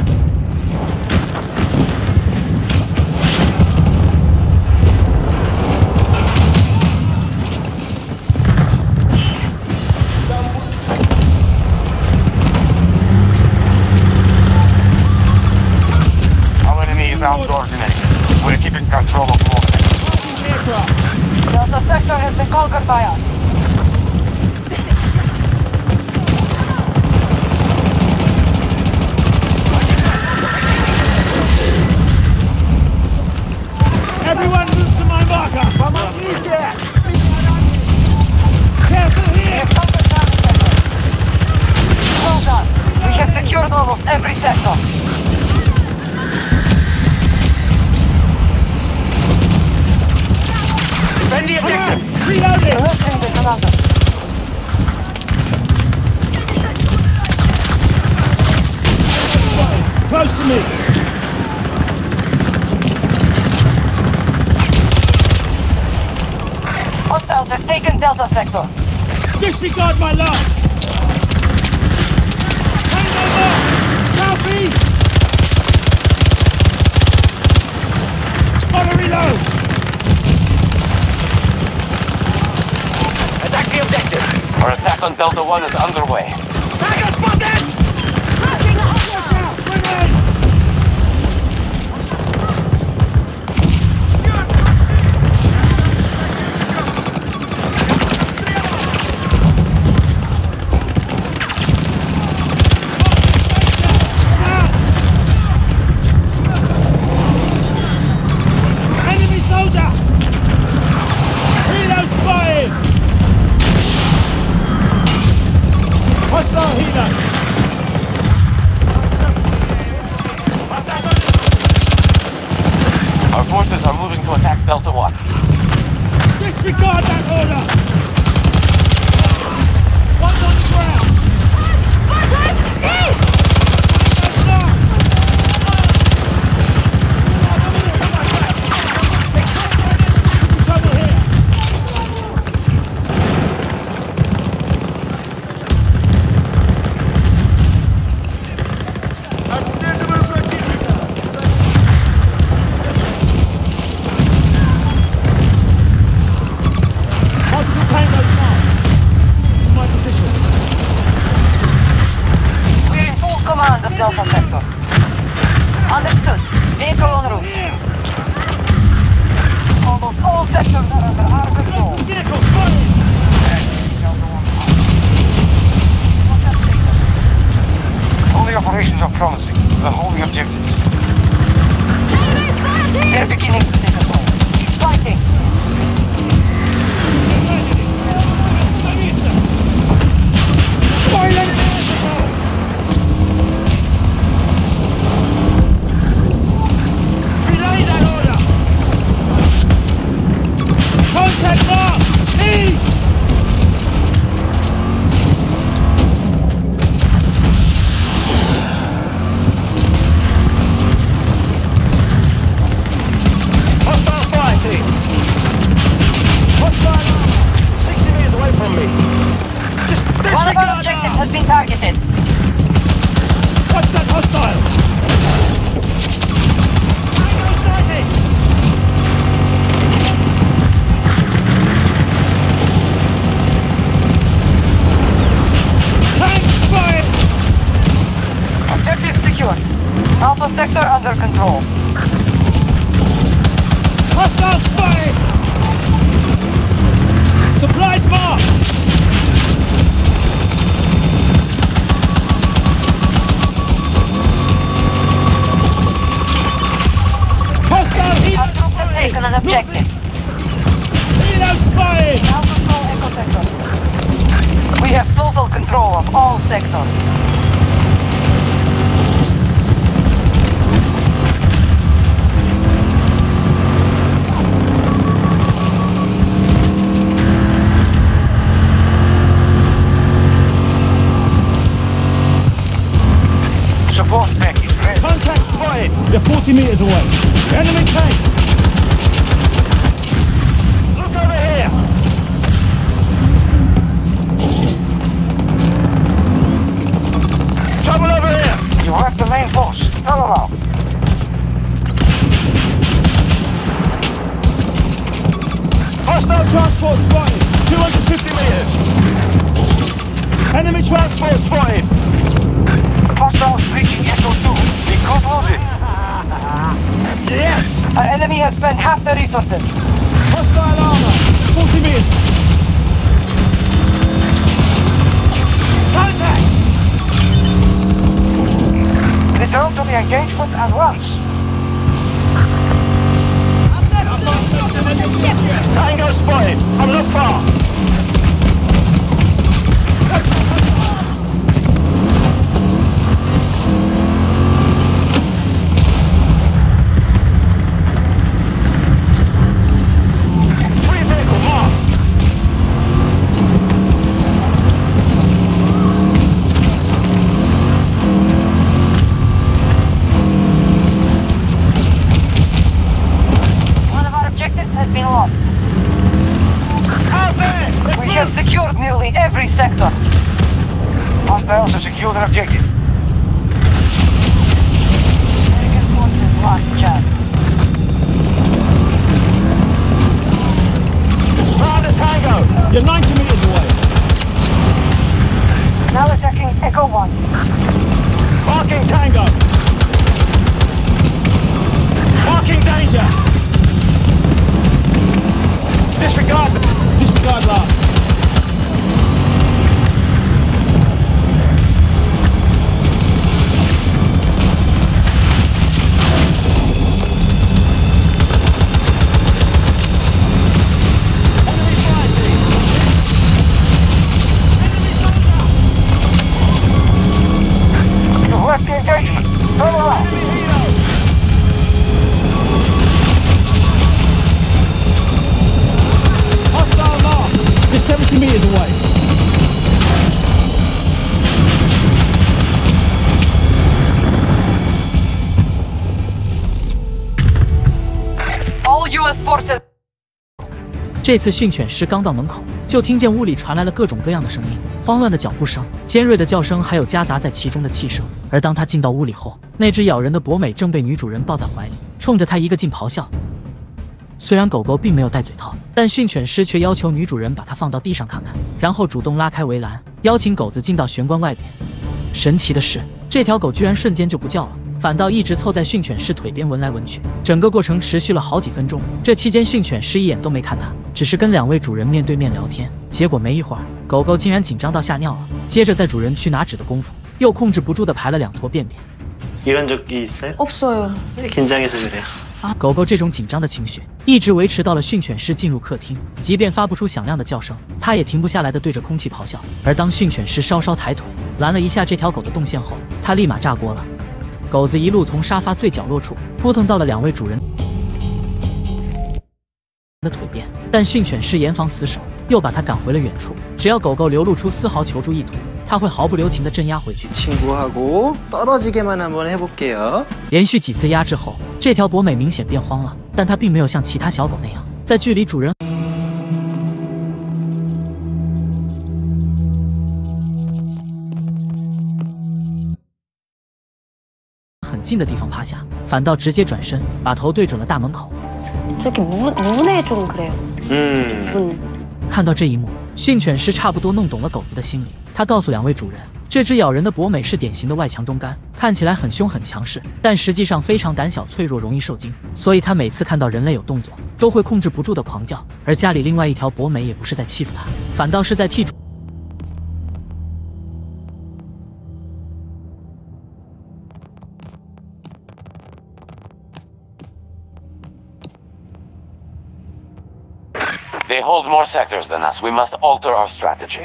operations are promising. We're holding objectives. They're beginning to take a home. Keep fighting! Silence! 这次训犬师刚到门口，就听见屋里传来了各种各样的声音，慌乱的脚步声、尖锐的叫声，还有夹杂在其中的气声。而当他进到屋里后，那只咬人的博美正被女主人抱在怀里，冲着他一个劲咆哮。虽然狗狗并没有戴嘴套，但训犬师却要求女主人把它放到地上看看，然后主动拉开围栏，邀请狗子进到玄关外边。神奇的是，这条狗居然瞬间就不叫了，反倒一直凑在训犬师腿边闻来闻去，整个过程持续了好几分钟。这期间，训犬师一眼都没看他，只是跟两位主人面对面聊天。结果没一会儿，狗狗竟然紧张到吓尿了。接着，在主人去拿纸的功夫，又控制不住的排了两坨便便。없어요긴장해서그 래. 狗狗这种紧张的情绪一直维持到了训犬师进入客厅，即便发不出响亮的叫声，它也停不下来的对着空气咆哮。而当训犬师稍稍抬腿拦了一下这条狗的动线后，它立马炸锅了。狗子一路从沙发最角落处扑腾到了两位主人的腿边但训犬师严防死守又把它赶回了远处。只要狗狗流露出丝毫求助意图它会毫不留情的镇压回去。连续几次压制后这条博美明显变慌了但它并没有像其他小狗那样在距离主人近的地方趴下，反倒直接转身，把头对准了大门口。嗯，看到这一幕，训犬师差不多弄懂了狗子的心理。他告诉两位主人，这只咬人的博美是典型的外强中干，看起来很凶很强势，但实际上非常胆小脆弱，容易受惊。所以他每次看到人类有动作，都会控制不住的狂叫。而家里另外一条博美也不是在欺负他，反倒是在替主。They hold more sectors than us. We must alter our strategy.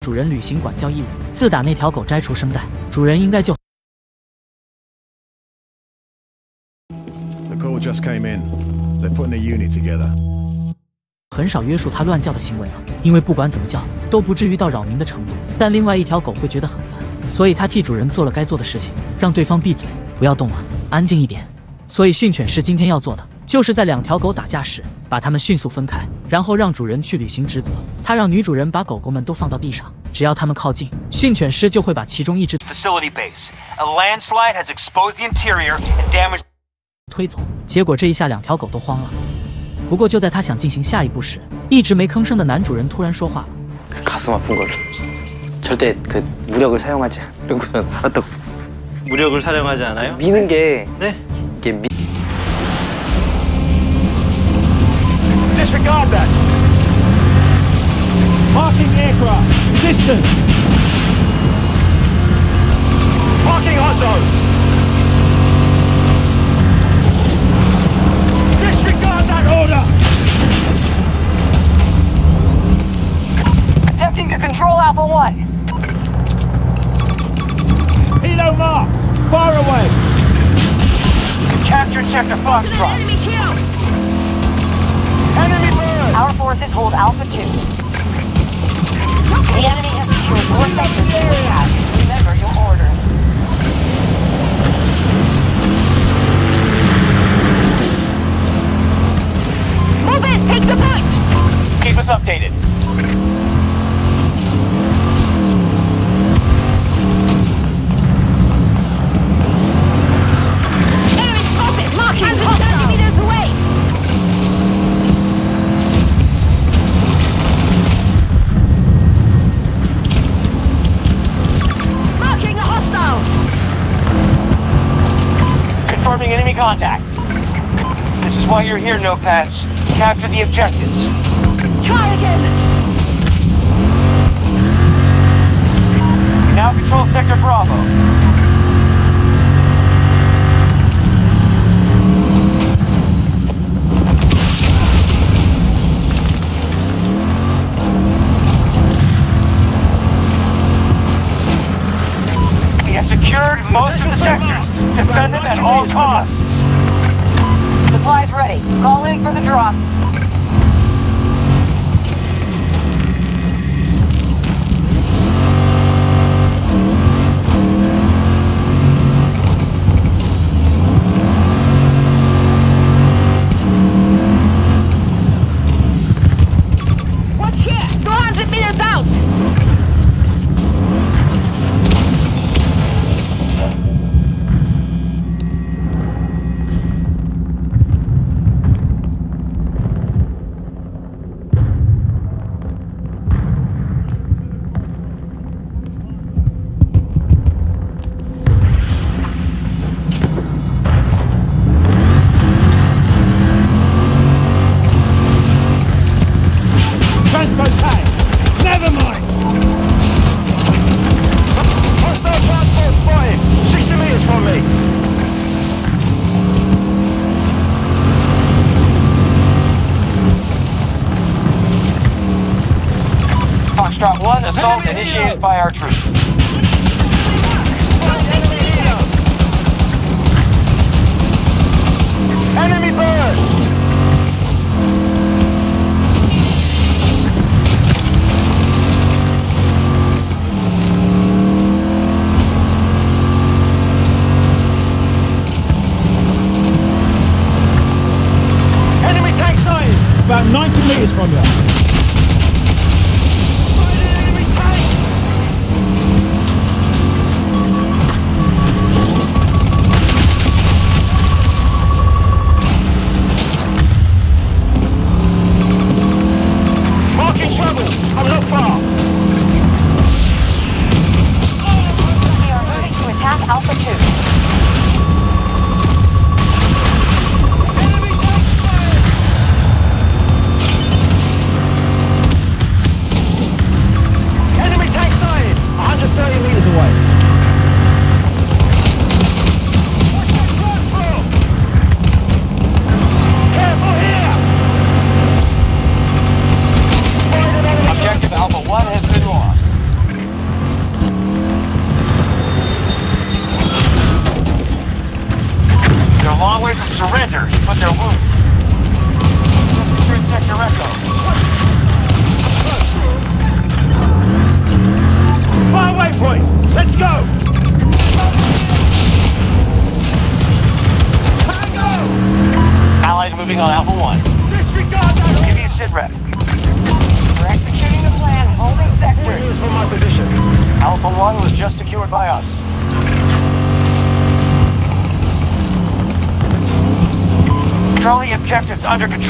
主人履行管教义务。自打那条狗摘除声带，主人应该就 The call just came in. They're putting a unit together. 很少约束它乱叫的行为了，因为不管怎么叫，都不至于到扰民的程度。但另外一条狗会觉得很烦，所以它替主人做了该做的事情，让对方闭嘴，不要动了，安静一点。所以训犬师今天要做的，就是在两条狗打架时，把它们迅速分开，然后让主人去履行职责。他让女主人把狗狗们都放到地上，只要它们靠近，训犬师就会把其中一只 Facility base. A landslide has exposed the interior and damaged. 推走。结果这一下两条狗都慌了。不过就在他想进行下一步时，一直没吭声的男主人突然说话了。 가슴 아픈 걸로. 절대 그 무력을 사용하지 않고선 어떤 무력을 사용하지 않아요? 미는 게 네. 이게 미... Disregard that! Marking aircraft. Distant. Marking hot zone! Disregard that order! Attempting to control Alpha 1. Helo marked. Far away! Captured Sector Foxtrot. Enemy kill! Enemy bird! Our forces hold Alpha 2. The enemy has secured four sectors to attack. Remember your orders. Move in! Take the punch. Keep us updated. contact. This is why you're here, No-Pats. Capture the objectives. Try again! We now control Sector Bravo. secured most of the sectors. Defend them at all costs supplies ready. Call in for the drop.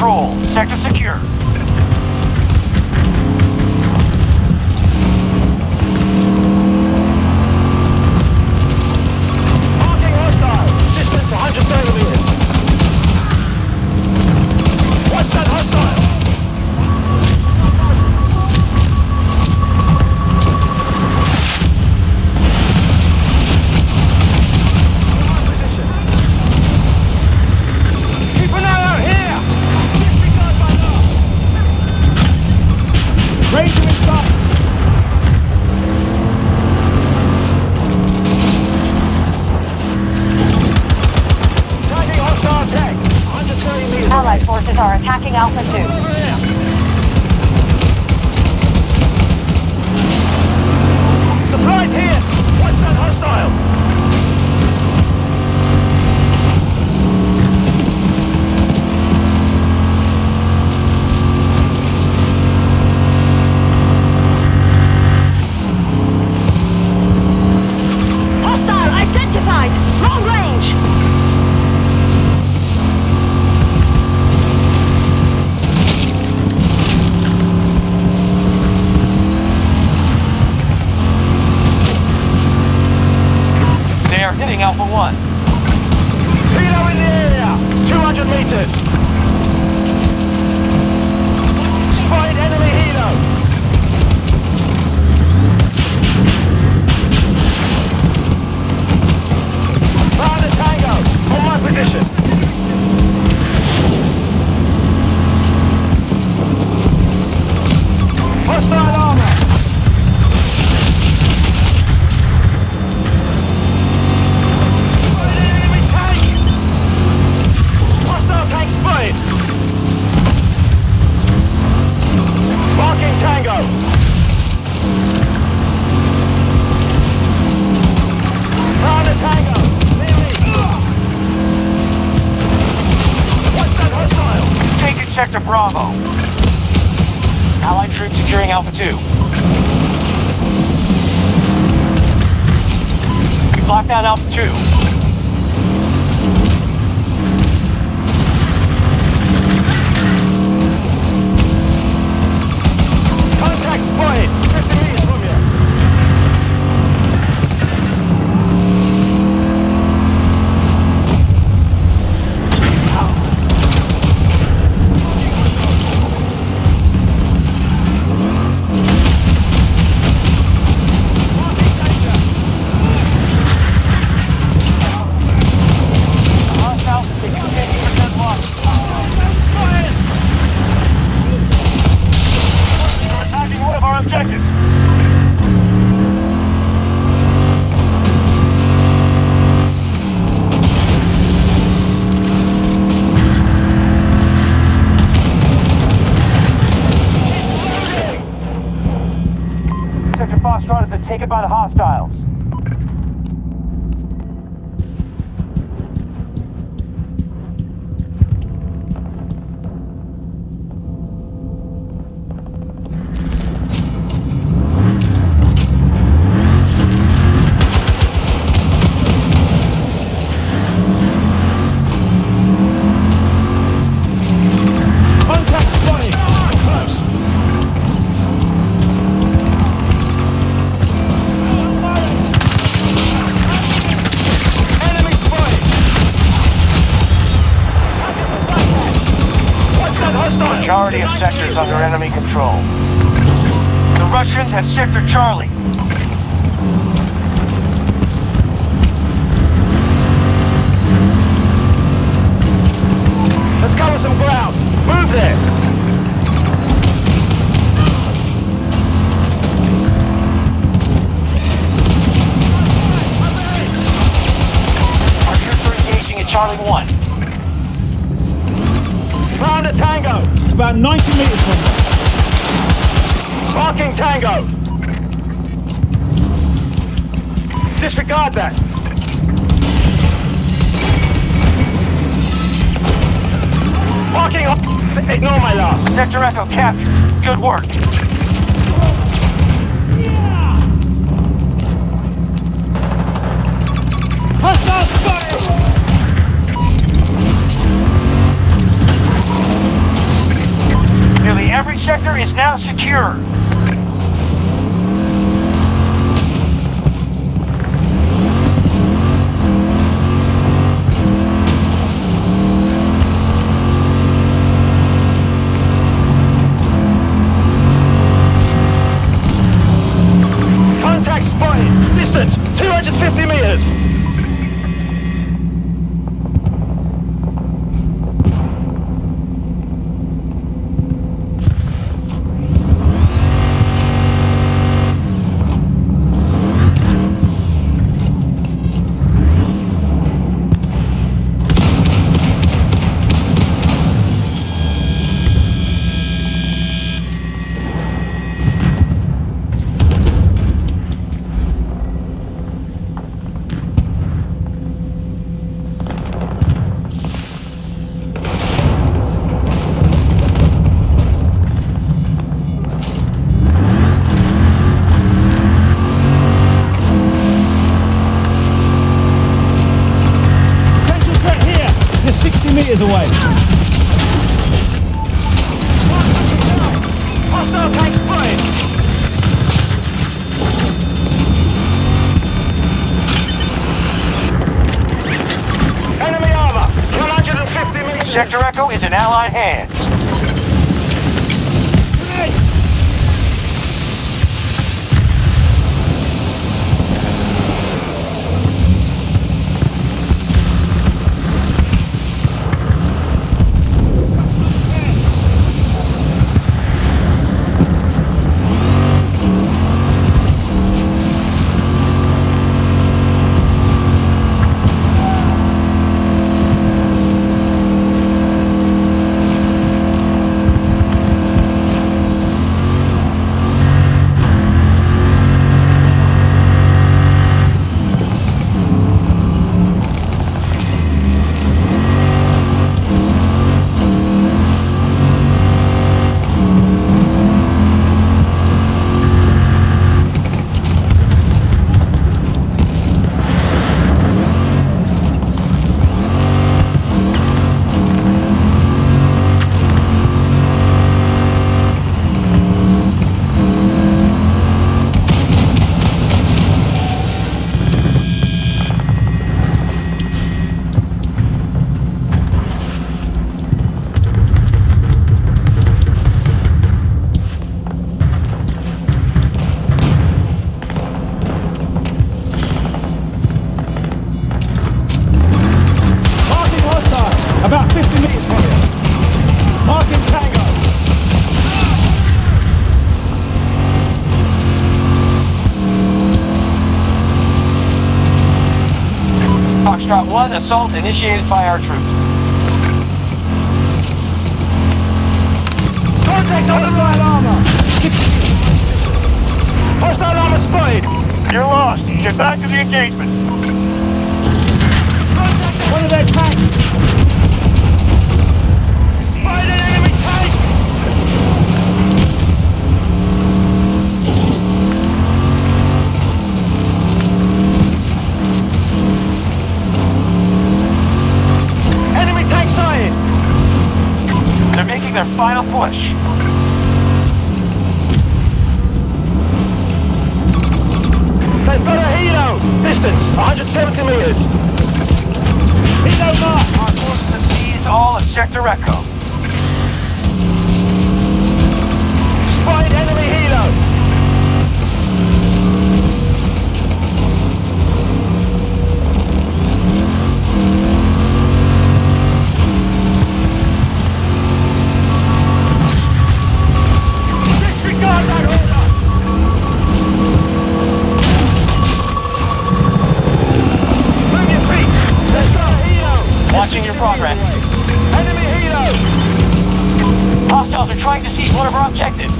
control. Bravo. Allied troops securing Alpha 2. We that Alpha 2. 1, assault initiated by our troops. Contact on the Hostile armor. 60 Hostile armor spotted! You're lost. Get back to the engagement. Push. They've got a helo! Distance, 170 meters. Helo mark. Our forces have seized all of Sector Echo. To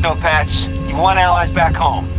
No-Pats. You want allies back home.